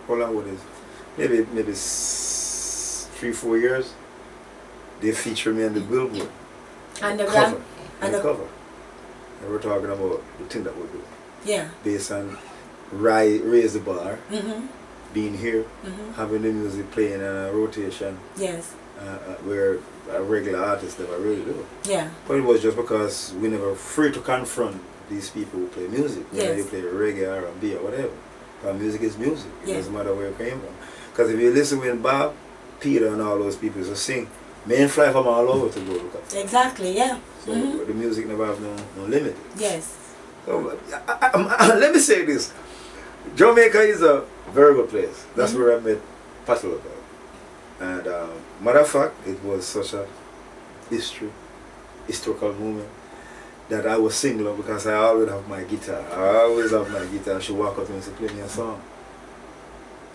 Speaker 3: how long would it? Maybe, maybe three, four years. They feature me on the Billboard
Speaker 2: And the
Speaker 3: cover. And the cover. And we're talking about the thing that we do.
Speaker 2: Yeah.
Speaker 3: Based on rise, raise the bar,
Speaker 2: Mhm.
Speaker 3: being here,
Speaker 2: Mhm.
Speaker 3: having the music playing in a rotation
Speaker 2: Yes.
Speaker 3: uh, uh, where a regular artist never really do.
Speaker 2: Yeah.
Speaker 3: But it was just because we never free to confront these people who play music, whether
Speaker 2: Yes.
Speaker 3: they play reggae, R&B, or whatever. But music is music. It
Speaker 2: Yeah.
Speaker 3: doesn't matter where it came from. Because if you listen when Bob, Peter, and all those people used to sing, men fly from all over to go look up.
Speaker 2: Exactly. Yeah.
Speaker 3: So
Speaker 2: Mhm.
Speaker 3: the music never have no, no limit.
Speaker 2: Yes.
Speaker 3: So, I, I, I, let me say this. Jamaica is a very good place. That's
Speaker 2: Mhm.
Speaker 3: where I met Pat Lopez. And um, matter of fact, it was such a history, historical moment that I was singular because I always have my guitar. I always have my guitar. She walk up to me and say, play me a song.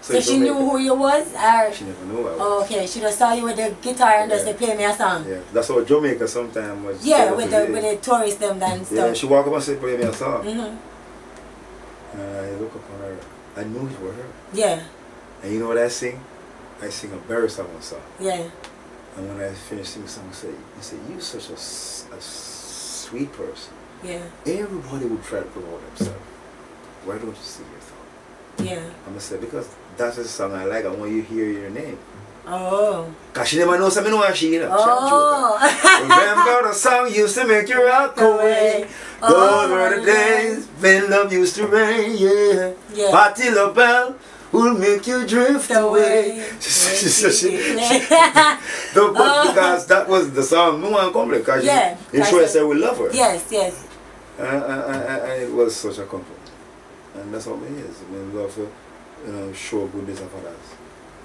Speaker 2: So,
Speaker 3: in
Speaker 2: she knew who you was, or
Speaker 3: She never knew I was.
Speaker 2: oh, okay, she just saw you with the guitar and just
Speaker 3: Yeah.
Speaker 2: say play me a song.
Speaker 3: Yeah, that's how Jamaica sometimes was.
Speaker 2: Yeah, with
Speaker 3: to
Speaker 2: the with the tourists them and stuff.
Speaker 3: Yeah, she walk up and say, play me a song.
Speaker 2: Mhm.
Speaker 3: And I look upon her. I knew it was her.
Speaker 2: Yeah.
Speaker 3: And you know what I sing? I sing a Barry Salmon song.
Speaker 2: Yeah.
Speaker 3: And when I finish singing the song, I say, you say, you're such a sweet person.
Speaker 2: Yeah.
Speaker 3: Everybody would try to promote themselves. Why don't you sing your song?
Speaker 2: Yeah.
Speaker 3: I'm gonna say, because that's a song I like. I want you to hear your name.
Speaker 2: Oh.
Speaker 3: Cause she never knows something know she, know.
Speaker 2: Oh.
Speaker 3: Remember the song used to make you rock away. Those were the days when love used to rain, yeah.
Speaker 2: Yeah.
Speaker 3: Patti LaBelle will make you drift away. She- she- she- but
Speaker 2: Oh.
Speaker 3: because that was the song no one compliment because
Speaker 2: Yeah,
Speaker 3: sure
Speaker 2: it.
Speaker 3: said we love her.
Speaker 2: yes. Yes.
Speaker 3: And, and, and, and it was such a compliment. And that's what it is. I mean, love to, you know, show goodness of others.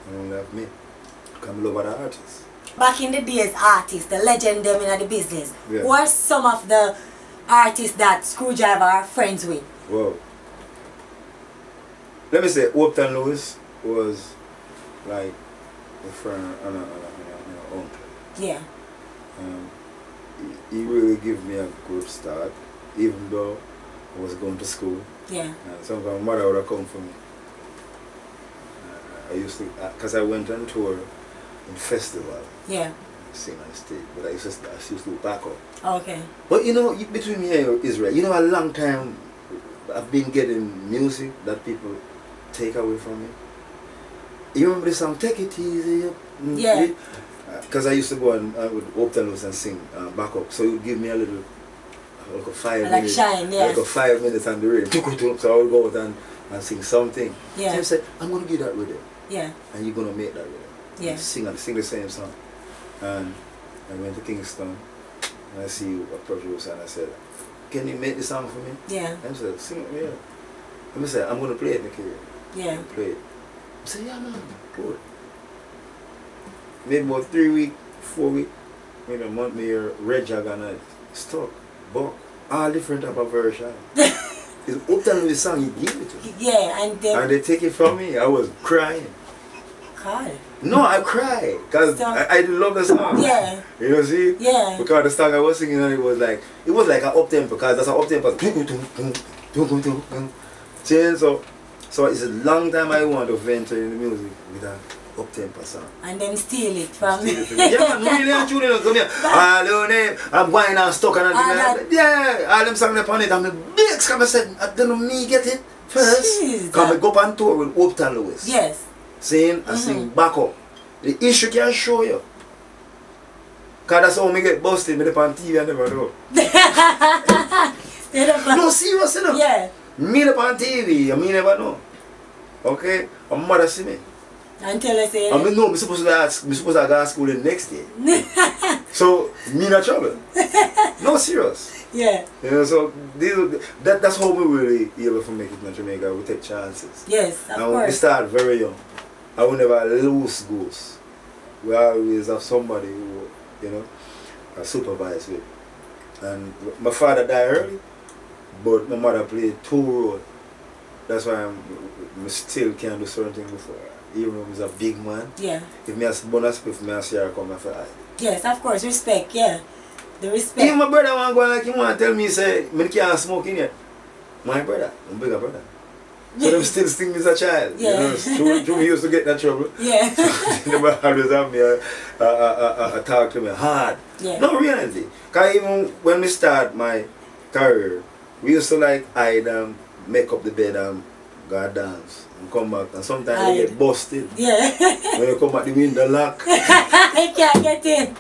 Speaker 3: And only of me. Come love other artists.
Speaker 2: Back in the days, artists, the legend them in the business.
Speaker 3: Yeah.
Speaker 2: Who are some of the artists that Screwdriver are friends with?
Speaker 3: Well, let me say, Hopeton Lewis was like a friend and a, and a, and a, and a uncle.
Speaker 2: Yeah.
Speaker 3: Um, he, he really gave me a good start, even though I was going to school.
Speaker 2: Yeah.
Speaker 3: And sometimes my mother would have come for me. Uh, I used to, because I went on tour in festival,
Speaker 2: Yeah.
Speaker 3: sing on stage, but I used to, I used to do backup.
Speaker 2: Okay.
Speaker 3: But you know, between me and Israel, you know, a long time I've been getting music that people take away from me. You remember the song Take It Easy? Mm,
Speaker 2: Yeah.
Speaker 3: Because I used to go and I would open those and sing uh, back up. So it would give me a little, like a five
Speaker 2: Like
Speaker 3: minutes.
Speaker 2: shine, yeah.
Speaker 3: Like a five minutes on the radio. So I would go out and, and sing something.
Speaker 2: Yeah.
Speaker 3: So I said, I'm going to give that rhythm.
Speaker 2: Yeah.
Speaker 3: And you're going to make that rhythm.
Speaker 2: Yeah.
Speaker 3: Sing, and sing the same song. And I went to Kingston. And I see a producer and I said, can you make the song for me?
Speaker 2: Yeah.
Speaker 3: And I said, sing it, yeah. And I said, I'm going to play it, Nicky.
Speaker 2: Yeah.
Speaker 3: Play it. I said, yeah, man, good. Maybe about three week, four week, maybe a month, me uh, Red Jag and I stuck, buck, all different type of version. it's Hopeton Lewis song, he give it to me.
Speaker 2: Yeah. And then
Speaker 3: And they take it from me, I was crying. No, I cried, because I, I love the song.
Speaker 2: Yeah.
Speaker 3: You know, see?
Speaker 2: Yeah.
Speaker 3: Because the song I was singing and it was like, it was like an up tempo, because that's an up tempo. So, so it's a long time I want to venture in the music with an up tempo song.
Speaker 2: And then steal it from me.
Speaker 3: yeah, man, really, I'm tuning in, come here. All name, I'm going and stuck and
Speaker 2: Ah,
Speaker 3: everything. Yeah, all them songs upon it. I'm like, big, come I said, I don't know me get it first.
Speaker 2: Jeez,
Speaker 3: Come
Speaker 2: that-
Speaker 3: I go up on tour with Hopeton Lewis.
Speaker 2: Yes.
Speaker 3: Sing and sing back up. The issue can show you. Cause that's how me get busted, me on TV and never know. No, serious enough.
Speaker 2: Yeah.
Speaker 3: Me on TV and me never know. Okay? My mother see me.
Speaker 2: Until I say.
Speaker 3: I mean, no, me supposed to ask, me supposed to go to school the next day. So, me not trouble. No, serious.
Speaker 2: yeah.
Speaker 3: You know, so these, that, that's how we really able to make it in Jamaica. We take chances.
Speaker 2: Yes. Of
Speaker 3: and we start very young. I will never lose goals. We always have somebody who, you know, I supervise with. And my father died early, but my mother played two roles. That's why I'm, I still can't do certain things before. Even though he's a big man.
Speaker 2: Yeah.
Speaker 3: If me as bonus if me as here come, I
Speaker 2: Yes. Of course. Respect. Yeah. The respect.
Speaker 3: Even my brother want go like him want to tell me say me can't smoke in here. My brother, my bigger brother. So them still sting me as a child.
Speaker 2: Yeah.
Speaker 3: You know, through, through me used to get that trouble.
Speaker 2: Yeah.
Speaker 3: they never always have me uh, uh, uh, uh, talk to me hard.
Speaker 2: Yeah.
Speaker 3: No reality. Cause even when we start my career, we used to like hide and make up the bed and go dance and come back and sometimes we get busted.
Speaker 2: yeah.
Speaker 3: when you come out the window lock.
Speaker 2: I can't get in.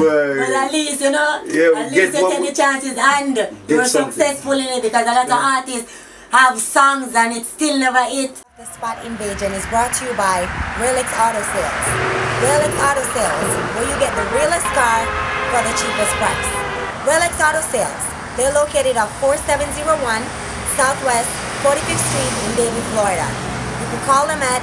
Speaker 3: Well,
Speaker 2: But at least, you know,
Speaker 3: Yeah,
Speaker 2: at least you take the chances and you're successful in it because a lot of artists have songs and it still never hit. The Spot Invasion is brought to you by Relix Auto Sales. Relix Auto Sales, where you get the realest car for the cheapest price. Relix Auto Sales, they're located at 4701 Southwest 45th Street in Davie, Florida. You can call them at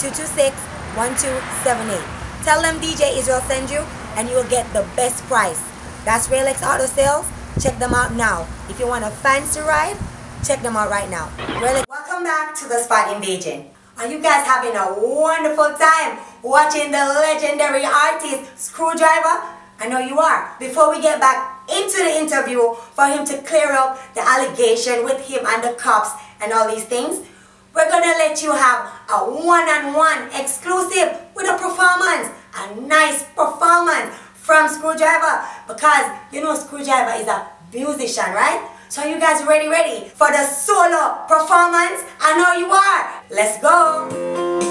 Speaker 2: 954-226-1278. Tell them DJ Israel send you and you'll get the best price. That's Relix Auto Sales. Check them out now. If you want a fancy ride, check them out right now. Relix. Welcome back to the Spot Invasion. Are you guys having a wonderful time watching the legendary artist Screwdriver? I know you are. Before we get back into the interview for him to clear up the allegation with him and the cops and all these things, we're gonna let you have a one-on-one exclusive with a performance, a nice performance from Screwdriver because you know Screwdriver is a musician, right? So you guys ready, ready for the solo performance? I know you are. Let's go.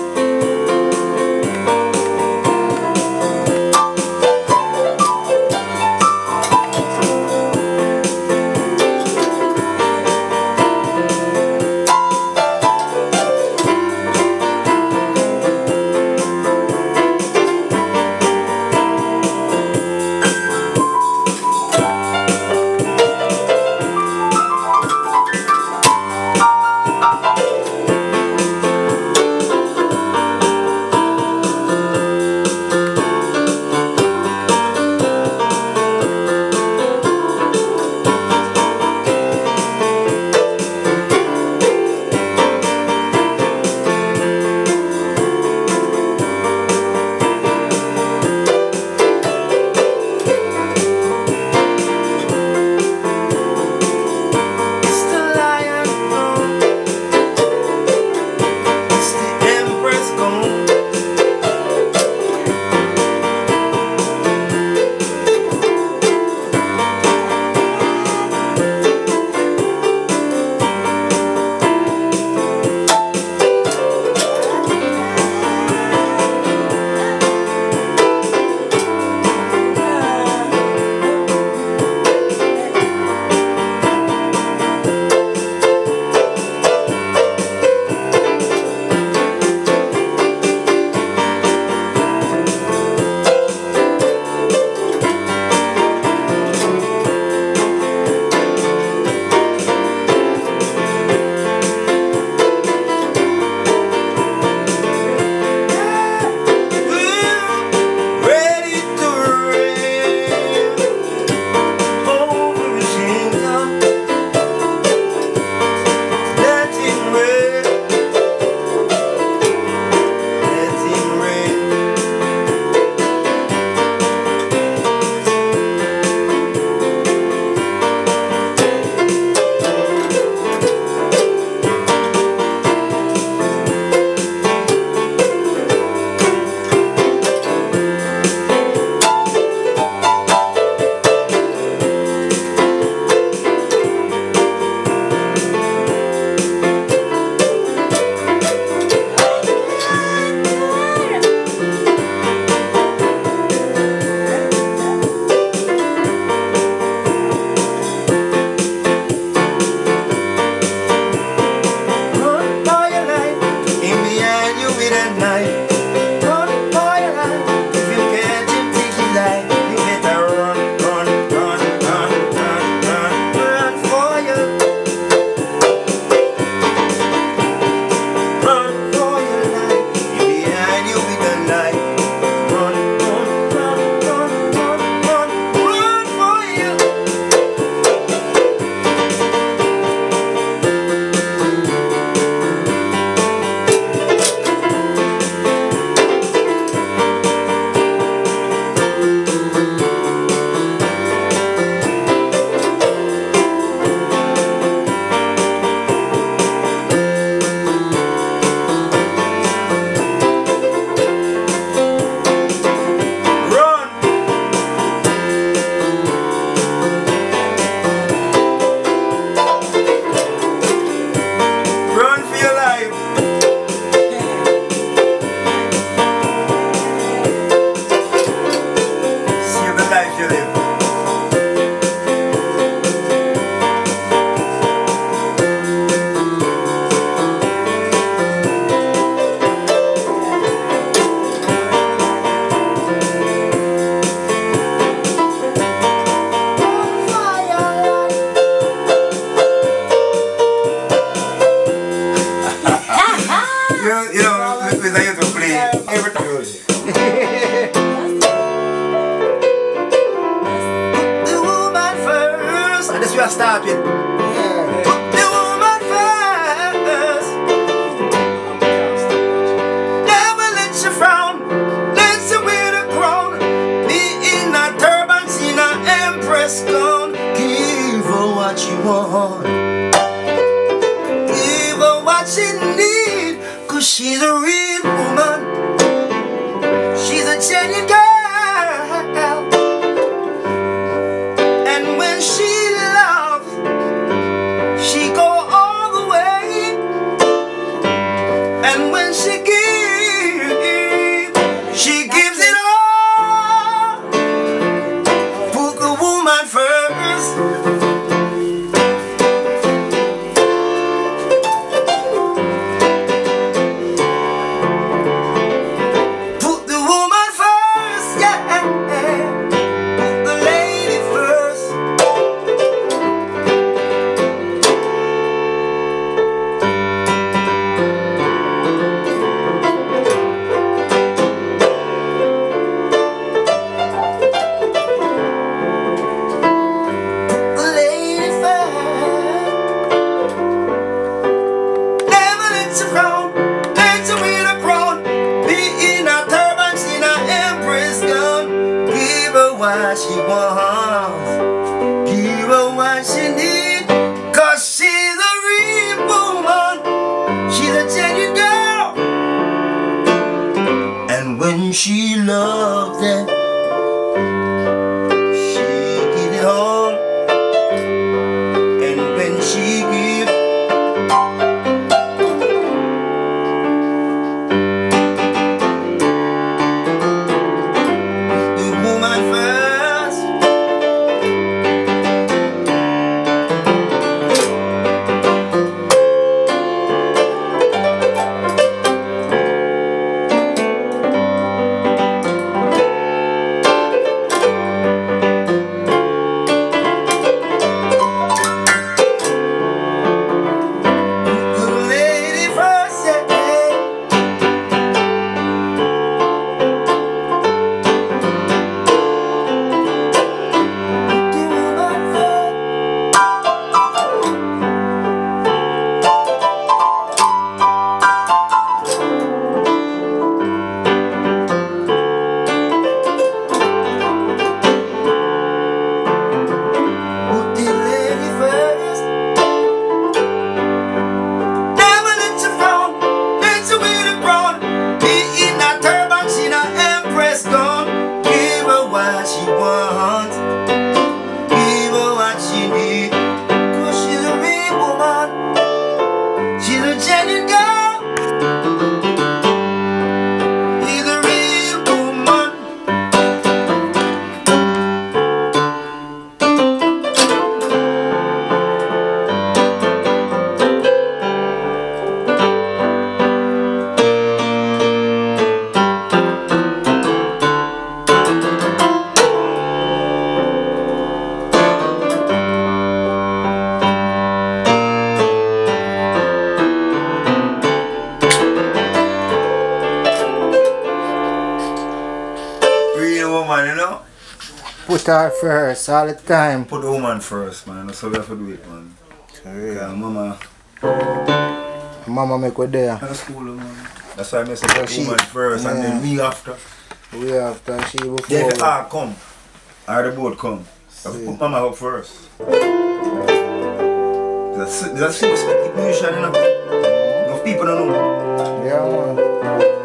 Speaker 3: start first all the
Speaker 4: time.
Speaker 3: Put the woman first, man. That's how we have to do it, man. Yeah, mama.
Speaker 4: Mama make what there.
Speaker 3: That's cool, man. That's why I say put
Speaker 4: the
Speaker 3: woman first yeah. and then we after.
Speaker 4: We after she before.
Speaker 3: Yeah, the car come. Or the boat come. I put mama up first. That's, that's it. That's the music, you know. Enough people don't know.
Speaker 4: Yeah, man.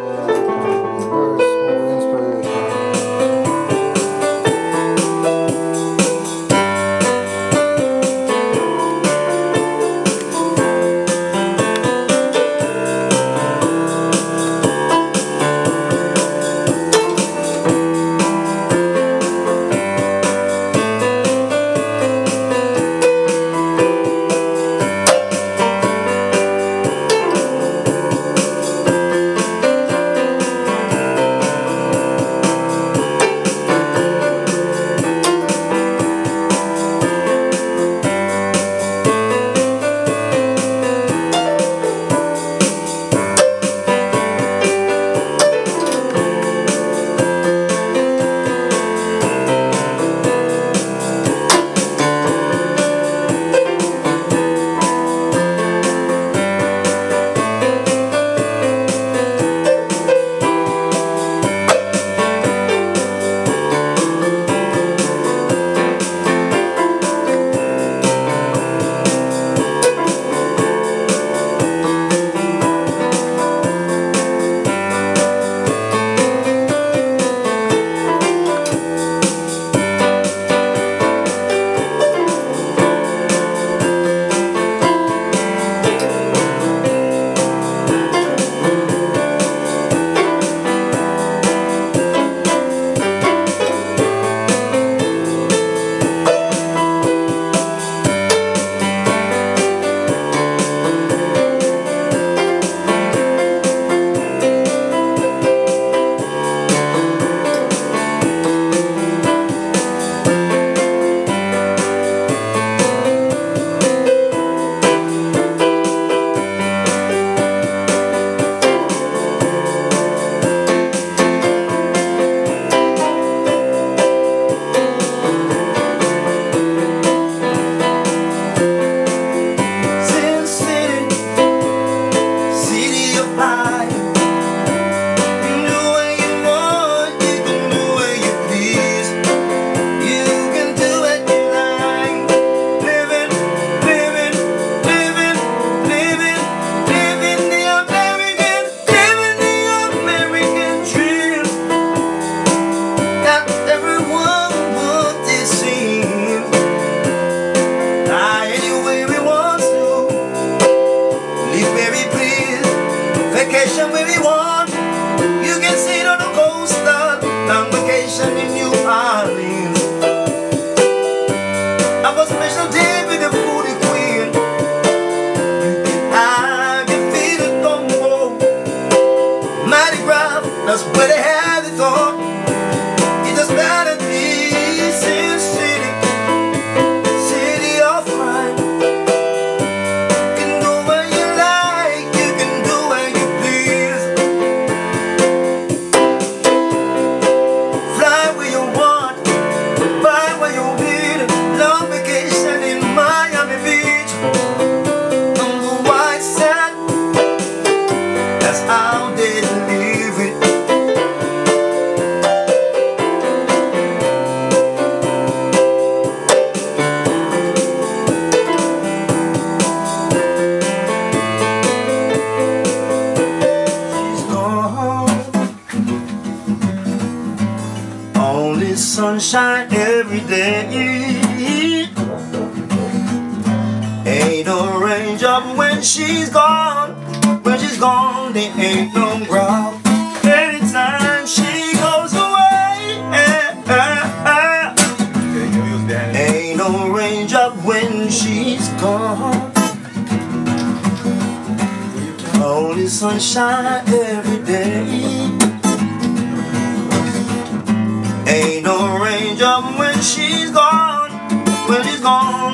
Speaker 3: sunshine every day. Ain't no raindrop when she's gone. When she's gone, there ain't no ground Anytime she goes away Ain't no raindrop when she's gone. Only sunshine every day. gone.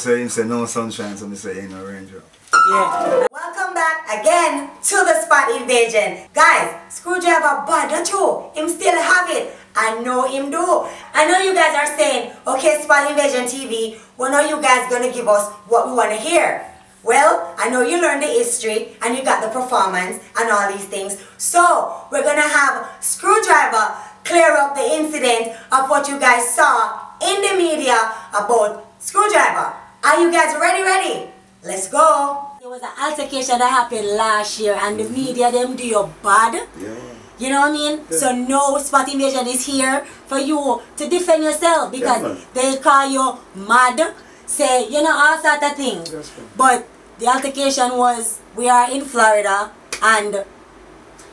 Speaker 3: So him say no sunshine, so me say ain't no raindrop.
Speaker 2: Yeah. Welcome back again to the Spot Invasion. Guys, Screwdriver bad, don't too. Him still have it. I know him do. I know you guys are saying, okay, Spot Invasion TV, when are you guys gonna give us what we wanna hear? Well, I know you learned the history and you got the performance and all these things. So, we're gonna have Screwdriver clear up the incident of what you guys saw in the media about Screwdriver. Are you guys ready, ready? Let's go. There was an altercation that happened last year and the media them do you bad.
Speaker 3: Yeah.
Speaker 2: You know what I mean? Yeah. So no spot invasion is here for you to defend yourself because
Speaker 3: Yeah,
Speaker 2: they call you mad, say, you know, all sort of things.
Speaker 3: Yes.
Speaker 2: But the altercation was we are in Florida and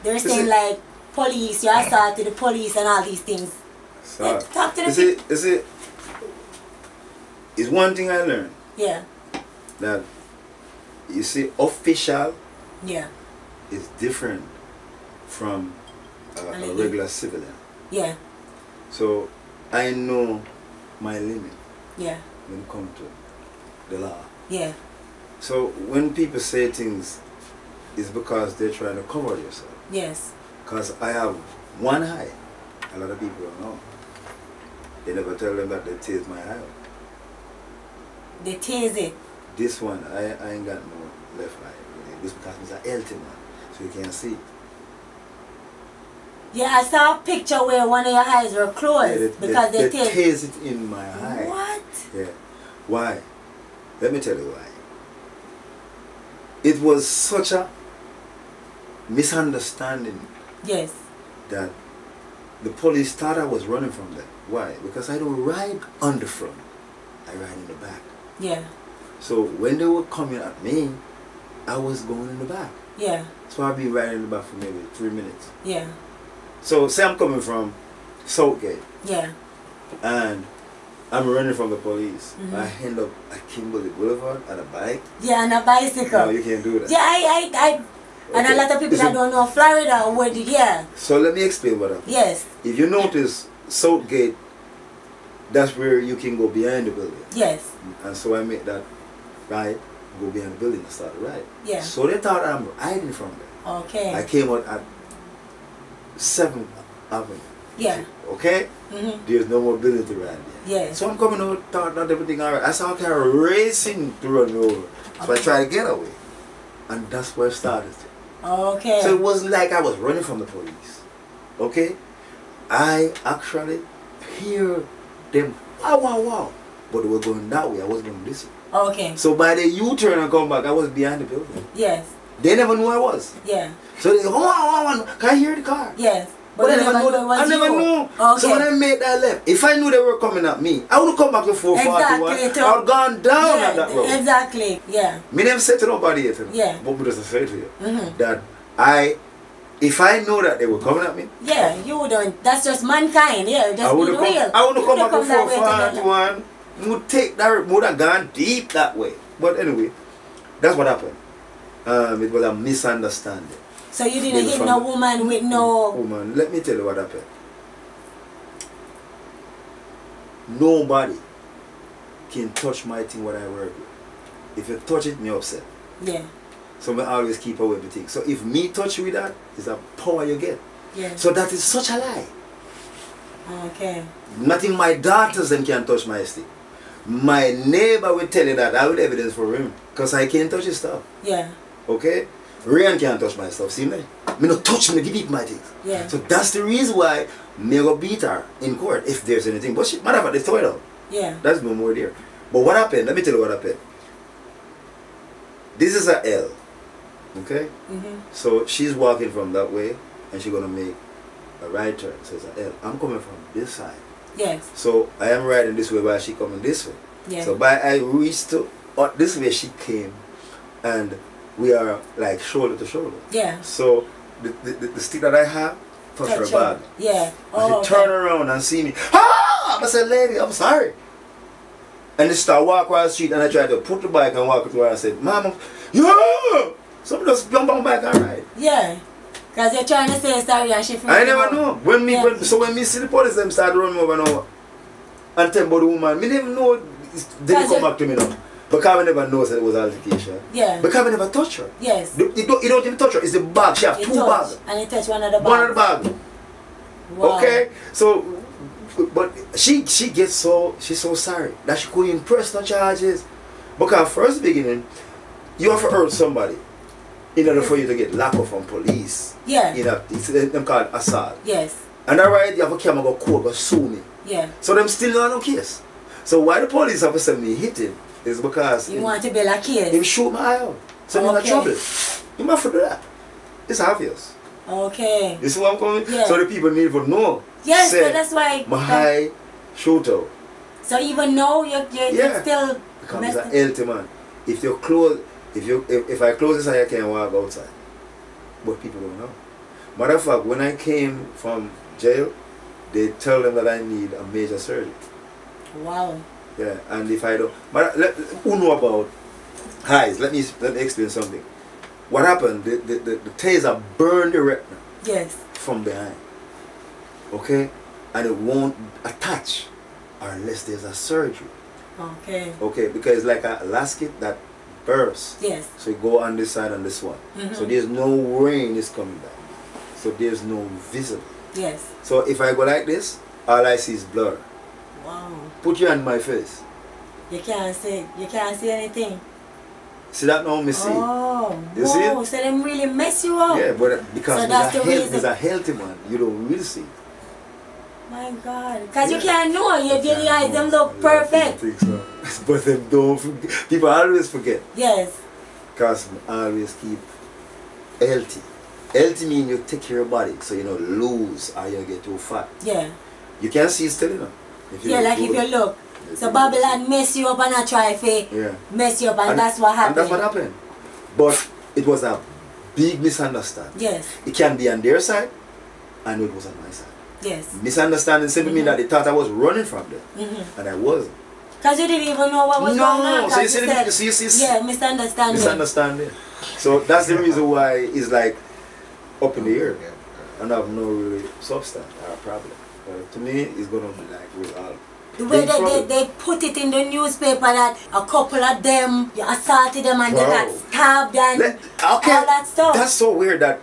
Speaker 2: they're saying like police, you assaulted the police and all these things. Talk to the
Speaker 3: Is it is it is one thing I learned
Speaker 2: Yeah,
Speaker 3: that you see, official
Speaker 2: yeah,
Speaker 3: is different from a
Speaker 2: Alleged.
Speaker 3: regular civilian.
Speaker 2: yeah,
Speaker 3: So I know my limit
Speaker 2: yeah,
Speaker 3: when it comes to the law.
Speaker 2: yeah,
Speaker 3: So when people say things, it's because they're trying to cover yourself.
Speaker 2: yes,
Speaker 3: Because I have one eye. A lot of people don't know. They never tell them that they taste my eye.
Speaker 2: they tase it.
Speaker 3: This one, I, I ain't got no left eye. Really. This because it's a healthy man. So you can't see.
Speaker 2: Yeah, I saw a picture where one of your eyes were closed
Speaker 3: Yeah,
Speaker 2: because they,
Speaker 3: they,
Speaker 2: tase.
Speaker 3: taste it in my eye.
Speaker 2: What?
Speaker 3: Yeah. Why? Let me tell you why. It was such a misunderstanding
Speaker 2: Yes.
Speaker 3: that the police thought I was running from them. Why? Because I don't ride on the front. I ride in the back.
Speaker 2: Yeah.
Speaker 3: So when they were coming at me, I was going in the back.
Speaker 2: Yeah.
Speaker 3: So I've been riding in the back for maybe three minutes.
Speaker 2: Yeah.
Speaker 3: So say I'm coming from Southgate.
Speaker 2: Yeah.
Speaker 3: and I'm running from the police.
Speaker 2: Mhm.
Speaker 3: I end up at Kimberly Boulevard on a bike.
Speaker 2: Yeah, on a bicycle.
Speaker 3: No, you can't do that.
Speaker 2: yeah, I, I, I, and a lot of people that don't know Florida would, yeah,
Speaker 3: So let me explain what happened.
Speaker 2: yes,
Speaker 3: If you notice, Southgate, that's where you can go behind the building.
Speaker 2: yes,
Speaker 3: And so I made that right, go behind the building and start ride.
Speaker 2: Yeah.
Speaker 3: So they thought I'm hiding from them.
Speaker 2: Okay.
Speaker 3: I came out at 7th Avenue.
Speaker 2: yeah,
Speaker 3: Okay?
Speaker 2: mm-hmm.
Speaker 3: There's no more building to ride there.
Speaker 2: yes,
Speaker 3: So I'm coming out, thought not everything alright. I saw a car racing to run me over. So I tried to get away. And that's where it started.
Speaker 2: okay,
Speaker 3: So it wasn't like I was running from the police. Okay? I actually hear them wow wow wow. But they were going that way, I was going this way.
Speaker 2: okay,
Speaker 3: So by the U-turn and come back, I was behind the building.
Speaker 2: yes,
Speaker 3: They never knew I was.
Speaker 2: yeah,
Speaker 3: So they go, wow, wow, wow, can I hear the car?
Speaker 2: yes,
Speaker 3: But, I never knew
Speaker 2: knew
Speaker 3: that.
Speaker 2: it was
Speaker 3: I never
Speaker 2: you.
Speaker 3: knew.
Speaker 2: Okay.
Speaker 3: So when I made that left, if I knew they were coming at me, I would have come back to 441.
Speaker 2: Exactly,
Speaker 3: I would have gone down
Speaker 2: yeah,
Speaker 3: at that road.
Speaker 2: exactly, yeah,
Speaker 3: Me never said to nobody yet.
Speaker 2: Yeah.
Speaker 3: But me just say to you
Speaker 2: Mhm.
Speaker 3: that I, if I know that they were coming at me,
Speaker 2: yeah, you wouldn't, that's just mankind, yeah, just
Speaker 3: I would have
Speaker 2: real.
Speaker 3: come. I would have come back to
Speaker 2: come that way to the-
Speaker 3: 441. Would take that. Would have gone deep that way. But anyway, that's what happened. Um, it was a misunderstanding.
Speaker 2: So you didn't hit no woman with no,
Speaker 3: Woman, let me tell you what happened. Nobody can touch my thing what I work with. If you touch it, me upset.
Speaker 2: yeah,
Speaker 3: So I always keep away with things. So if me touch you with that, it's a power you get.
Speaker 2: yeah,
Speaker 3: So that is such a lie.
Speaker 2: okay,
Speaker 3: Nothing my daughters them can touch my stick. My neighbor will tell you that. I will evidence for him. Because I can't touch his stuff.
Speaker 2: yeah,
Speaker 3: Okay? Ryan can't touch my stuff. See me? Me no touch me, give it my things.
Speaker 2: yeah,
Speaker 3: So that's the reason why me go beat her in court if there's anything. But she, matter they throw it out.
Speaker 2: yeah,
Speaker 3: That's no more there. But what happened? Let me tell you what happened. This is a L. Okay?
Speaker 2: mm-hmm.
Speaker 3: So she's walking from that way and she's gonna make a right turn. So it's a L. I'm coming from this side.
Speaker 2: yes,
Speaker 3: So I am riding this way while she coming this way.
Speaker 2: yeah,
Speaker 3: So by I reached to uh, this way she came and we are like shoulder to shoulder.
Speaker 2: yeah.
Speaker 3: So the, the, the, stick that I have touched her bag.
Speaker 2: Yeah.
Speaker 3: And
Speaker 2: Oh,
Speaker 3: she turned around and see me. Ah! I said, lady, I'm sorry. And they start walk around the street and I tried to put the bike and walk to her and I said, Mama, yeah! So I just jump on back and ride.
Speaker 2: Yeah. Because they're trying to say sorry and she
Speaker 3: I never know. When me
Speaker 2: Yeah.
Speaker 3: when, so when me see the police them start running over now, and tell about the woman. Me never know they come back to me now. Because we never know that it was altercation.
Speaker 2: Yeah.
Speaker 3: Because we never touch her.
Speaker 2: Yes.
Speaker 3: The, you, don't, you don't even touch her. It's the bag. She have
Speaker 2: You
Speaker 3: two
Speaker 2: touch,
Speaker 3: bags.
Speaker 2: And you touch one of the
Speaker 3: One of the
Speaker 2: bags.
Speaker 3: bag.
Speaker 2: Wow.
Speaker 3: Okay, so but she she gets so she's so sorry that she couldn't press no charges because first beginning you have to hurt somebody in order for you to get locked up from police.
Speaker 2: Yeah.
Speaker 3: You know, it's them called assault.
Speaker 2: Yes.
Speaker 3: And alright, you have a camera go court go sue me.
Speaker 2: Yeah.
Speaker 3: So them still not no case. So why the police officer me hit him is because
Speaker 2: You
Speaker 3: him,
Speaker 2: want to be like
Speaker 3: him
Speaker 2: kids.
Speaker 3: shoot my eye out. So I'm in trouble. You must do that. It's obvious.
Speaker 2: Okay.
Speaker 3: You see what I'm coming?
Speaker 2: Yeah.
Speaker 3: So the people need to know.
Speaker 2: Yes,
Speaker 3: say,
Speaker 2: so that's why.
Speaker 3: my high shooter
Speaker 2: So even though you're, you're,
Speaker 3: Yeah.
Speaker 2: you're still.
Speaker 3: becomes an healthy man. If you're close, if you if, if I close this eye, I can't walk outside. But people don't know. Matter of fact, when I came from jail, they tell them that I need a major surgery.
Speaker 2: Wow.
Speaker 3: Yeah, and if I don't, but let, who know about highs? Let me let me explain something. What happened? The the, the, the taser burned the retina
Speaker 2: Yes.
Speaker 3: from behind. Okay, and it won't attach unless there's a surgery.
Speaker 2: Okay.
Speaker 3: Okay, because like a lasket that bursts.
Speaker 2: Yes.
Speaker 3: So you go on this side and this one. So
Speaker 2: Mhm.
Speaker 3: there's no rain is coming down. So there's no visible.
Speaker 2: Yes.
Speaker 3: So if I go like this, all I see is blur.
Speaker 2: Wow.
Speaker 3: Put your hand my face.
Speaker 2: You can't see. You can't see anything.
Speaker 3: See that now, me see.
Speaker 2: Oh.
Speaker 3: You see it?
Speaker 2: whoa, So them really mess you up.
Speaker 3: Yeah, but because
Speaker 2: So that's
Speaker 3: a
Speaker 2: the
Speaker 3: health,
Speaker 2: reason.
Speaker 3: a healthy man, you don't really see.
Speaker 2: My God. Because you can't know. Your, your eyes them look perfect.
Speaker 3: I Think so. but them don't forget. People always forget.
Speaker 2: Yes.
Speaker 3: Because I always keep healthy. Healthy mean you take care of your body so you don't lose or you get too fat.
Speaker 2: Yeah.
Speaker 3: You can see still enough. If
Speaker 2: Yeah, like if you look. So Babylon mess you up and I try to
Speaker 3: Yeah.
Speaker 2: mess you up and, that's what
Speaker 3: And
Speaker 2: happened.
Speaker 3: that's what happened. But it was a big misunderstanding.
Speaker 2: Yes.
Speaker 3: It can be on their side and it was on my side.
Speaker 2: Yes.
Speaker 3: Misunderstanding simply mean that they thought I was running from them.
Speaker 2: Mm-hmm.
Speaker 3: And I wasn't.
Speaker 2: Because you didn't even know what was
Speaker 3: No,
Speaker 2: going on.
Speaker 3: so you see the-
Speaker 2: said-
Speaker 3: you see- you see-
Speaker 2: Yeah, misunderstanding.
Speaker 3: Misunderstanding. So that's the reason why it's like up in the air again. and have no really substance or problem. But to me, it's gonna be like resolved.
Speaker 2: The way they, they, they put it in the newspaper that a couple of them you assaulted them and they got stabbed and
Speaker 3: Let- okay,
Speaker 2: all that stuff.
Speaker 3: that's so weird that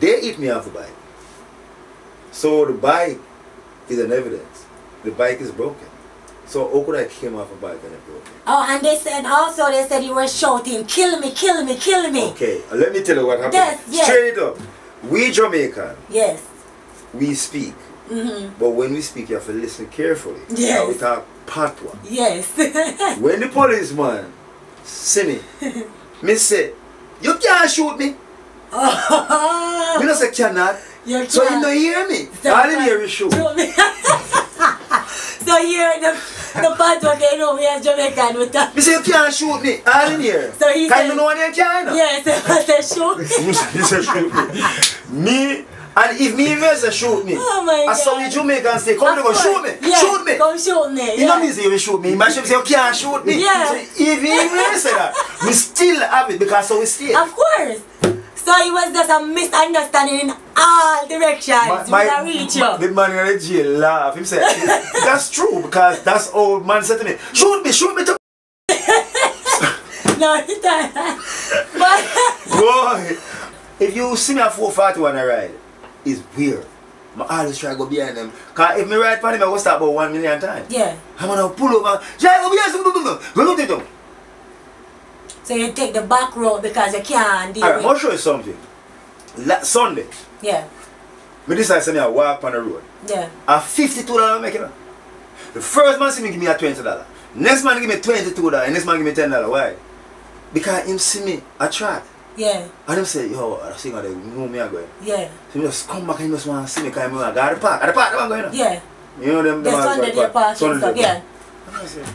Speaker 3: they eat me off the bike. So the bike is an evidence. The bike is broken. So how could I came off a bike and it broke?
Speaker 2: oh, and they said also they said you were shouting, kill me, kill me, kill me.
Speaker 3: Okay, uh, let me tell you what happened.
Speaker 2: Yes, yes.
Speaker 3: Straight up, we Jamaican,
Speaker 2: Yes.
Speaker 3: we speak,
Speaker 2: Mm-hmm.
Speaker 3: but when we speak, you have to listen carefully.
Speaker 2: Yes.
Speaker 3: We talk patois.
Speaker 2: Yes.
Speaker 3: When the policeman see me, me say, you can't shoot me.
Speaker 2: Oh,
Speaker 3: Me not say cannot.
Speaker 2: you
Speaker 3: So he don't hear me.
Speaker 2: So
Speaker 3: All in hear is shoot.
Speaker 2: Shoot me. so here the the part where they know we are Jamaican with uh, that.
Speaker 3: Me say you can't shoot me. All in here.
Speaker 2: So he
Speaker 3: Can
Speaker 2: said-
Speaker 3: you know one you can?
Speaker 2: Yes, I said shoot.
Speaker 3: he said shoot me. Me and if me even say shoot me,
Speaker 2: Oh my
Speaker 3: I saw
Speaker 2: God.
Speaker 3: the Jamaican say, come to go
Speaker 2: Of
Speaker 3: shoot
Speaker 2: course.
Speaker 3: me,
Speaker 2: Yeah,
Speaker 3: shoot me.
Speaker 2: Come shoot me.
Speaker 3: You know
Speaker 2: yeah.
Speaker 3: me say you shoot me, but she say you can't shoot me.
Speaker 2: Yeah.
Speaker 3: So if he even say that, we still have it because so we stay.
Speaker 2: Of course. So it was just a misunderstanding in all directions. My, my, reach you.
Speaker 3: the man in the jail laugh. He said, that's true because that's old man said to me, shoot me, shoot me to
Speaker 2: no, it But
Speaker 3: Boy, if you see me at 441 I ride, it's weird. I always try to go behind them. Cause if me ride for them, I go start about one million times.
Speaker 2: yeah.
Speaker 3: I'm gonna pull over. Try go behind them. Go look at them.
Speaker 2: So you take the back road because you can't deal
Speaker 3: Alright,
Speaker 2: with
Speaker 3: I'm gonna show you something. La- Sunday,
Speaker 2: Yeah.
Speaker 3: me decide to me I walk on the road.
Speaker 2: Yeah.
Speaker 3: A $52 make it. now. The first man see me give me a $20. Next man give me $22 and next man give me $10. Why? Because him see me, I try.
Speaker 2: Yeah.
Speaker 3: And him say, yo, I think they know me I going.
Speaker 2: Yeah.
Speaker 3: So me just come back and just want to see me because I got the park. At the park, I'm going.
Speaker 2: Yeah.
Speaker 3: You know them.
Speaker 2: The
Speaker 3: them
Speaker 2: Sunday
Speaker 3: are-
Speaker 2: they park
Speaker 3: Sunday
Speaker 2: and stuff. Yeah.
Speaker 3: park. I said,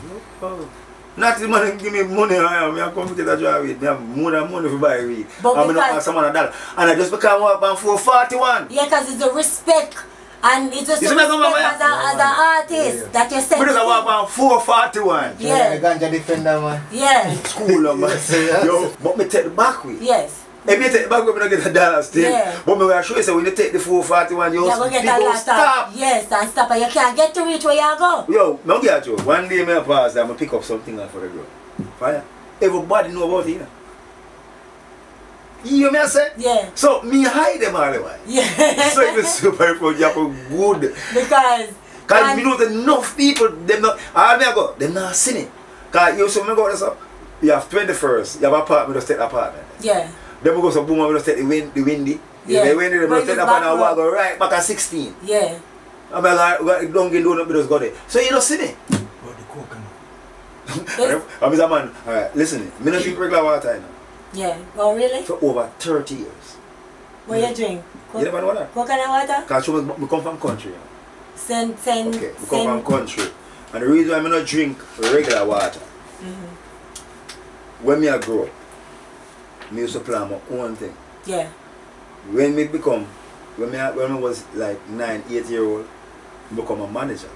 Speaker 3: oh. Not the money give me money, I am. I come to get a job with. Me have more than money for buy weed.
Speaker 2: But
Speaker 3: I'm not
Speaker 2: because-
Speaker 3: ask someone a dollar. And I just become up on 441.
Speaker 2: Yeah, because it's a respect and it's just
Speaker 3: You
Speaker 2: a
Speaker 3: see me come
Speaker 2: respect
Speaker 3: over
Speaker 2: as, a, as an artist
Speaker 4: Yeah.
Speaker 2: that you said.
Speaker 3: But I walk on 441.
Speaker 2: Yeah.
Speaker 4: The ganja defender, man.
Speaker 2: Yeah.
Speaker 3: Cool, man.
Speaker 4: Yes.
Speaker 3: Yo, but me take the back way.
Speaker 2: Yes.
Speaker 3: If you take back bag, we're get a dollar still.
Speaker 2: Yeah.
Speaker 3: But going to show you, so when you take the 441, you also
Speaker 2: we get a lot
Speaker 3: stop.
Speaker 2: yes and stop and you can't get to reach where you go.
Speaker 3: Yo, now get you. One day, me pass, I'm going to pick up something for the girl. Fire. Everybody know about it, you know. You I say?
Speaker 2: Yeah.
Speaker 3: So, me hide them all the way.
Speaker 2: Yeah.
Speaker 3: so if it's super proud, you have a good.
Speaker 2: because
Speaker 3: Because
Speaker 2: and-
Speaker 3: me know that enough people, them not, all me I go, them not seen it. Because you so me go this up, you have 21st, you have apartment, just take the apartment.
Speaker 2: yeah.
Speaker 3: Then we go some boom, we just take the, wind, the windy.
Speaker 2: Yeah.
Speaker 3: The windy, we just
Speaker 2: Windy
Speaker 3: take the
Speaker 2: back
Speaker 3: apartment and go right back at 16.
Speaker 2: Yeah.
Speaker 3: I'm like, like, don't get down, we just go there. So you don't see me. But the coconut. I'm a man, alright, listen, me not drink regular water you know,
Speaker 2: Yeah. Oh really?
Speaker 3: for over 30 years.
Speaker 2: What you drink?
Speaker 3: You never know that?
Speaker 2: Coconut water?
Speaker 3: Because we come from country. You know.
Speaker 2: Send send
Speaker 3: Okay, we come
Speaker 2: send
Speaker 3: from country. And the reason why I not drink regular water, mm-hmm. when me I grow up, me used to plan my own thing.
Speaker 2: Yeah.
Speaker 3: When me become, when me when I was like nine, eight year old, I become a manager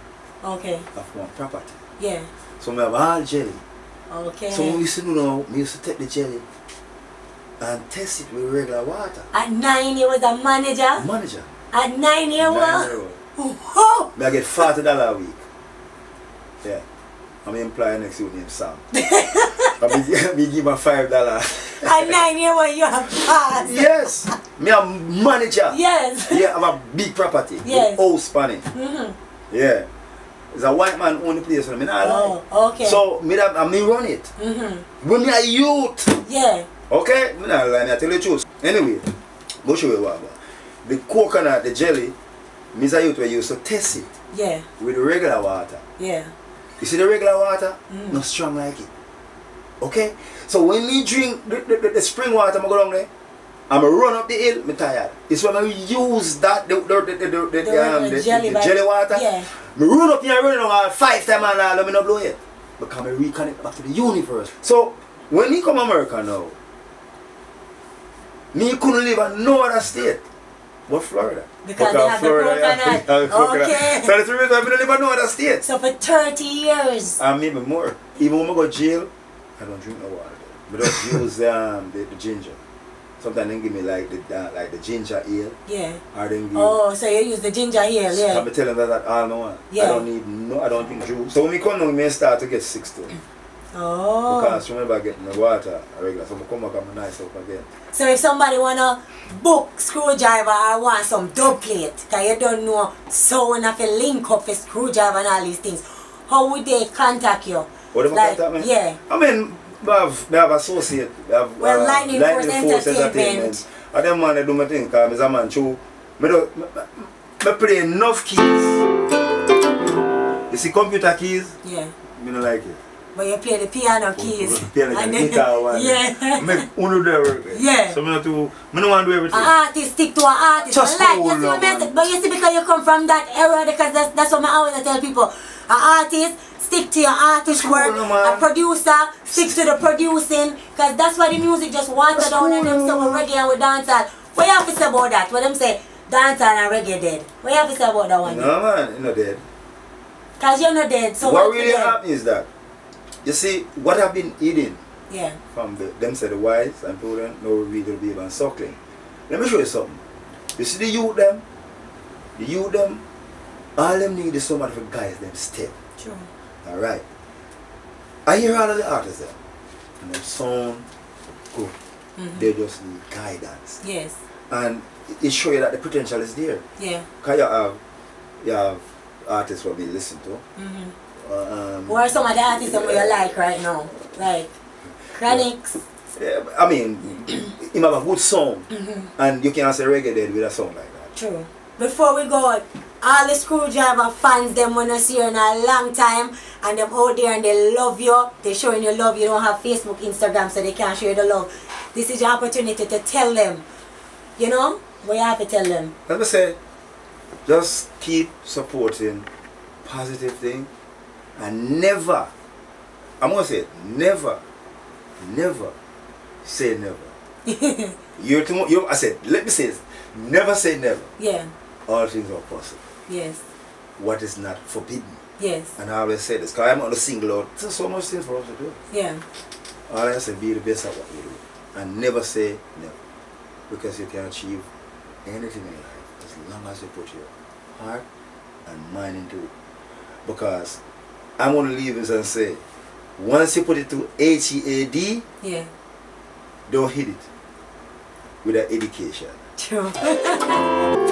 Speaker 2: Okay.
Speaker 3: of one property.
Speaker 2: Yeah.
Speaker 3: So me have all jelly.
Speaker 2: Okay.
Speaker 3: So we used to do now, me used to take the jelly and test it with regular water.
Speaker 2: At nine you was a manager?
Speaker 3: Manager.
Speaker 2: At nine year you
Speaker 3: Nine year old.
Speaker 2: Oh,
Speaker 3: Me I get forty dollar a week. Yeah. I'm employee next to name Sam. I me, me give him five dollar.
Speaker 2: at nine you was you have passed.
Speaker 3: yes. Me a manager.
Speaker 2: Yes.
Speaker 3: Yeah, I have a big property.
Speaker 2: Yes.
Speaker 3: House spanning.
Speaker 2: Mhm.
Speaker 3: Yeah. It's a white man own the place, so me not lie.
Speaker 2: Oh, okay.
Speaker 3: So me that and me run it.
Speaker 2: Mhm.
Speaker 3: When me a youth.
Speaker 2: Yeah.
Speaker 3: Okay? Me not lie, me I tell you the truth. Anyway, go show you what. The coconut, the jelly, me a youth we used to test it
Speaker 2: Yeah.
Speaker 3: with regular water.
Speaker 2: Yeah.
Speaker 3: You see the regular water?
Speaker 2: Mm.
Speaker 3: Not strong like it. Okay? So when me drink the, the, the, the spring water, I go down there, I'm gonna run up the hill, me tired. It's when I use that, the, the, the, the, the, the,
Speaker 2: The
Speaker 3: um, the,
Speaker 2: jelly
Speaker 3: the
Speaker 2: by-
Speaker 3: jelly water.
Speaker 2: Yeah.
Speaker 3: Me run up here and run around five times and me not blow it. Because I reconnect back to the universe. So, when he come America now, me couldn't live in no other state but Florida.
Speaker 2: Because they have the coconut.
Speaker 3: coconut.
Speaker 2: Okay.
Speaker 3: So that's the reason I don't live in no other state.
Speaker 2: So for 30 years.
Speaker 3: And maybe more. Even when I go to jail, I don't drink no water. But I just use um, the, the ginger. Sometimes they give me like the uh, like the ginger ale,
Speaker 2: Yeah.
Speaker 3: or they give
Speaker 2: Oh, so you use the ginger ale, yeah.
Speaker 3: I'm
Speaker 2: yeah.
Speaker 3: tell them that, that all I want.
Speaker 2: Yeah.
Speaker 3: I don't need no, I don't drink juice. So when we come down, we may start to get sick still.
Speaker 2: Oh.
Speaker 3: Because remember getting the water regular, so I come back and nice up again.
Speaker 2: So if somebody wanna book screwdriver I want some dub plate, cause you don't know so when have to link up for screwdriver and all these things, how would they contact you?
Speaker 3: What do you
Speaker 2: Like,
Speaker 3: contact me?
Speaker 2: yeah.
Speaker 3: I mean, we have, we have associate. We have,
Speaker 2: Well,
Speaker 3: uh,
Speaker 2: Lightning Force Entertainment.
Speaker 3: And them man, they do my thing, because I'm a man, too. Me, do, me, me, me play enough keys. You see computer keys?
Speaker 2: Yeah.
Speaker 3: Me don't like it.
Speaker 2: But you play the piano keys.
Speaker 3: Piano
Speaker 2: And
Speaker 3: guitar one.
Speaker 2: Yeah.
Speaker 3: Make uno do everything.
Speaker 2: Yeah.
Speaker 3: So me not too, me don't want to do everything.
Speaker 2: An artist stick to an artist.
Speaker 3: Just
Speaker 2: like you see. But you see because you come from that era because that's, that's what I always tell people. An artist stick to your artist
Speaker 3: Just
Speaker 2: work.
Speaker 3: man.
Speaker 2: A producer stick to the producing because that's why the music just
Speaker 3: Just
Speaker 2: down and them
Speaker 3: on.
Speaker 2: with reggae and with dancehall. What you have to say about that? What them say dancehall and reggae dead. What you have to say about that one?
Speaker 3: No man, you know dead.
Speaker 2: Because you're not dead. So
Speaker 3: what really happened is that, you see, what I've been eating
Speaker 2: Yeah.
Speaker 3: from the, them say the wise and prudent, no reveal babe and suckling. Let me show you something. You see the youth them, the youth them, all them need is somebody for guys them step.
Speaker 2: True.
Speaker 3: Alright. I hear all of the artists there. And them sound good.
Speaker 2: Mhm.
Speaker 3: They just need guidance.
Speaker 2: Yes.
Speaker 3: And it- show you that the potential is there.
Speaker 2: Yeah.
Speaker 3: Cause you have you have artists what we listen to.
Speaker 2: Mm-hmm.
Speaker 3: Uh, um,
Speaker 2: Who are some of the artists that you like right now? Like Chronixx.
Speaker 3: Yeah, I mean, him have a good song,
Speaker 2: Mm-hmm.
Speaker 3: and you can say reggae dead with a song like that.
Speaker 2: True. Before we go, all the screwdriver fans them when I see you in a long time and them out there and they love you. they're showing you love. You don't have Facebook, Instagram, so they can't show you the love. This is your opportunity to tell them. You know? What you have to tell them.
Speaker 3: Let me say, just keep supporting positive thing, and never, I'm gonna say it, never, never say never. You're too, you I said, let me say this, never say never.
Speaker 2: Yeah.
Speaker 3: All things are possible.
Speaker 2: Yes.
Speaker 3: What is not forbidden.
Speaker 2: Yes.
Speaker 3: And I always say this, because I'm on the single out. There's so much things for us to do.
Speaker 2: Yeah.
Speaker 3: All I say, be the best at what you do. And never say never. because you can achieve anything in life as long as you put your heart and mind into it. Because I'm going to leave this and say, once you put it to H E A D,
Speaker 2: Yeah.
Speaker 3: don't hit it with an education.
Speaker 2: True.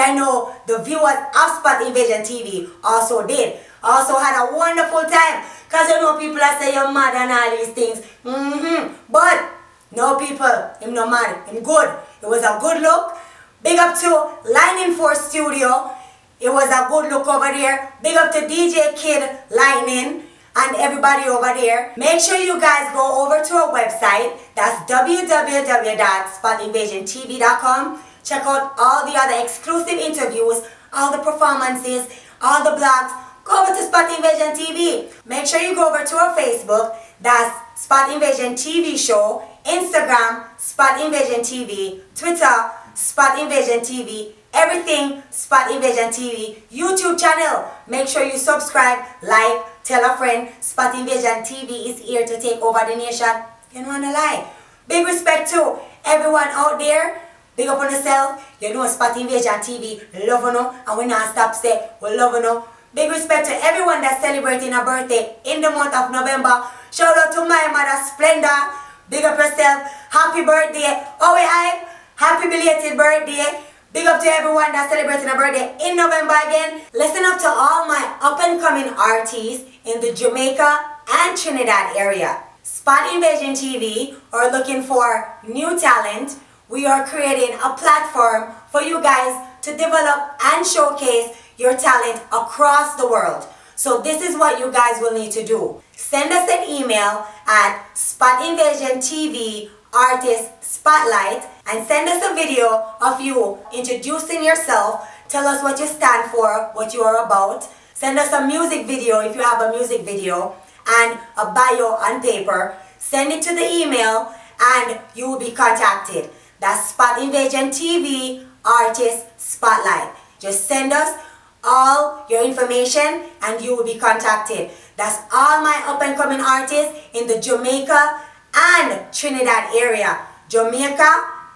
Speaker 3: and I
Speaker 2: know the viewers of Spot Invasion TV also did. Also had a wonderful time, cause you know people are saying you're mad and all these things. Mm-hmm. But no people, him no mad, him good. It was a good look. Big up to Lightning Force Studio. It was a good look over there. Big up to DJ Kid Lightning and everybody over there. Make sure you guys go over to our website. That's www.spotinvasiontv.com. Check out all the other exclusive interviews, all the performances, all the blogs. Go over to Spot Invasion TV. Make sure you go over to our Facebook. That's Spot Invasion TV Show. Instagram, Spot Invasion TV. Twitter, Spot Invasion TV. Everything Spot Invasion TV. YouTube channel. Make sure you subscribe, like, tell a friend. Spot Invasion TV is here to take over the nation. What I lie. Big respect to everyone out there. Big up on yourself. You know Spot Invasion TV. Love you. And we not stop say we love you. Big respect to everyone that's celebrating a birthday in the month of November. Shout out to my mother Splenda. Big up yourself. Happy birthday. Oh we hype. Happy belated birthday. Big up to everyone that's celebrating a birthday in November again. Listen up to all my up and coming artists in the Jamaica and Trinidad area. Spot Invasion TV are looking for new talent. We are creating a platform for you guys to develop and showcase your talent across the world. So this is what you guys will need to do. Send us an email at Spot Invasion TV Artist Spotlight and send us a video of you introducing yourself. Tell us what you stand for, what you are about. Send us a music video if you have a music video and a bio on paper. Send it to the email and you will be contacted. That's Spot Invasion TV Artist Spotlight. Just send us all your information and you will be contacted. That's all my up and coming artists in the Jamaica and Trinidad area. Jamaica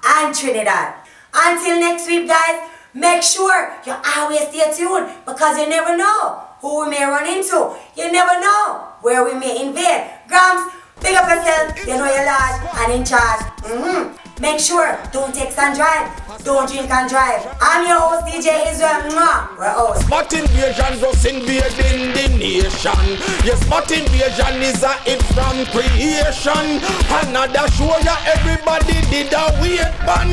Speaker 2: and Trinidad. Until next week, guys, make sure you always stay tuned because you never know who we may run into. You never know where we may invade. Grams, big up yourself. You know you're large and in charge. hmm Make sure, don't text and drive. Don't drink and drive. I'm your host, DJ Israel. Mwah. We're out.
Speaker 1: Spot invasion just invading the nation. Yes, spot invasion is a hit from creation. Another show ya everybody did a wait ban.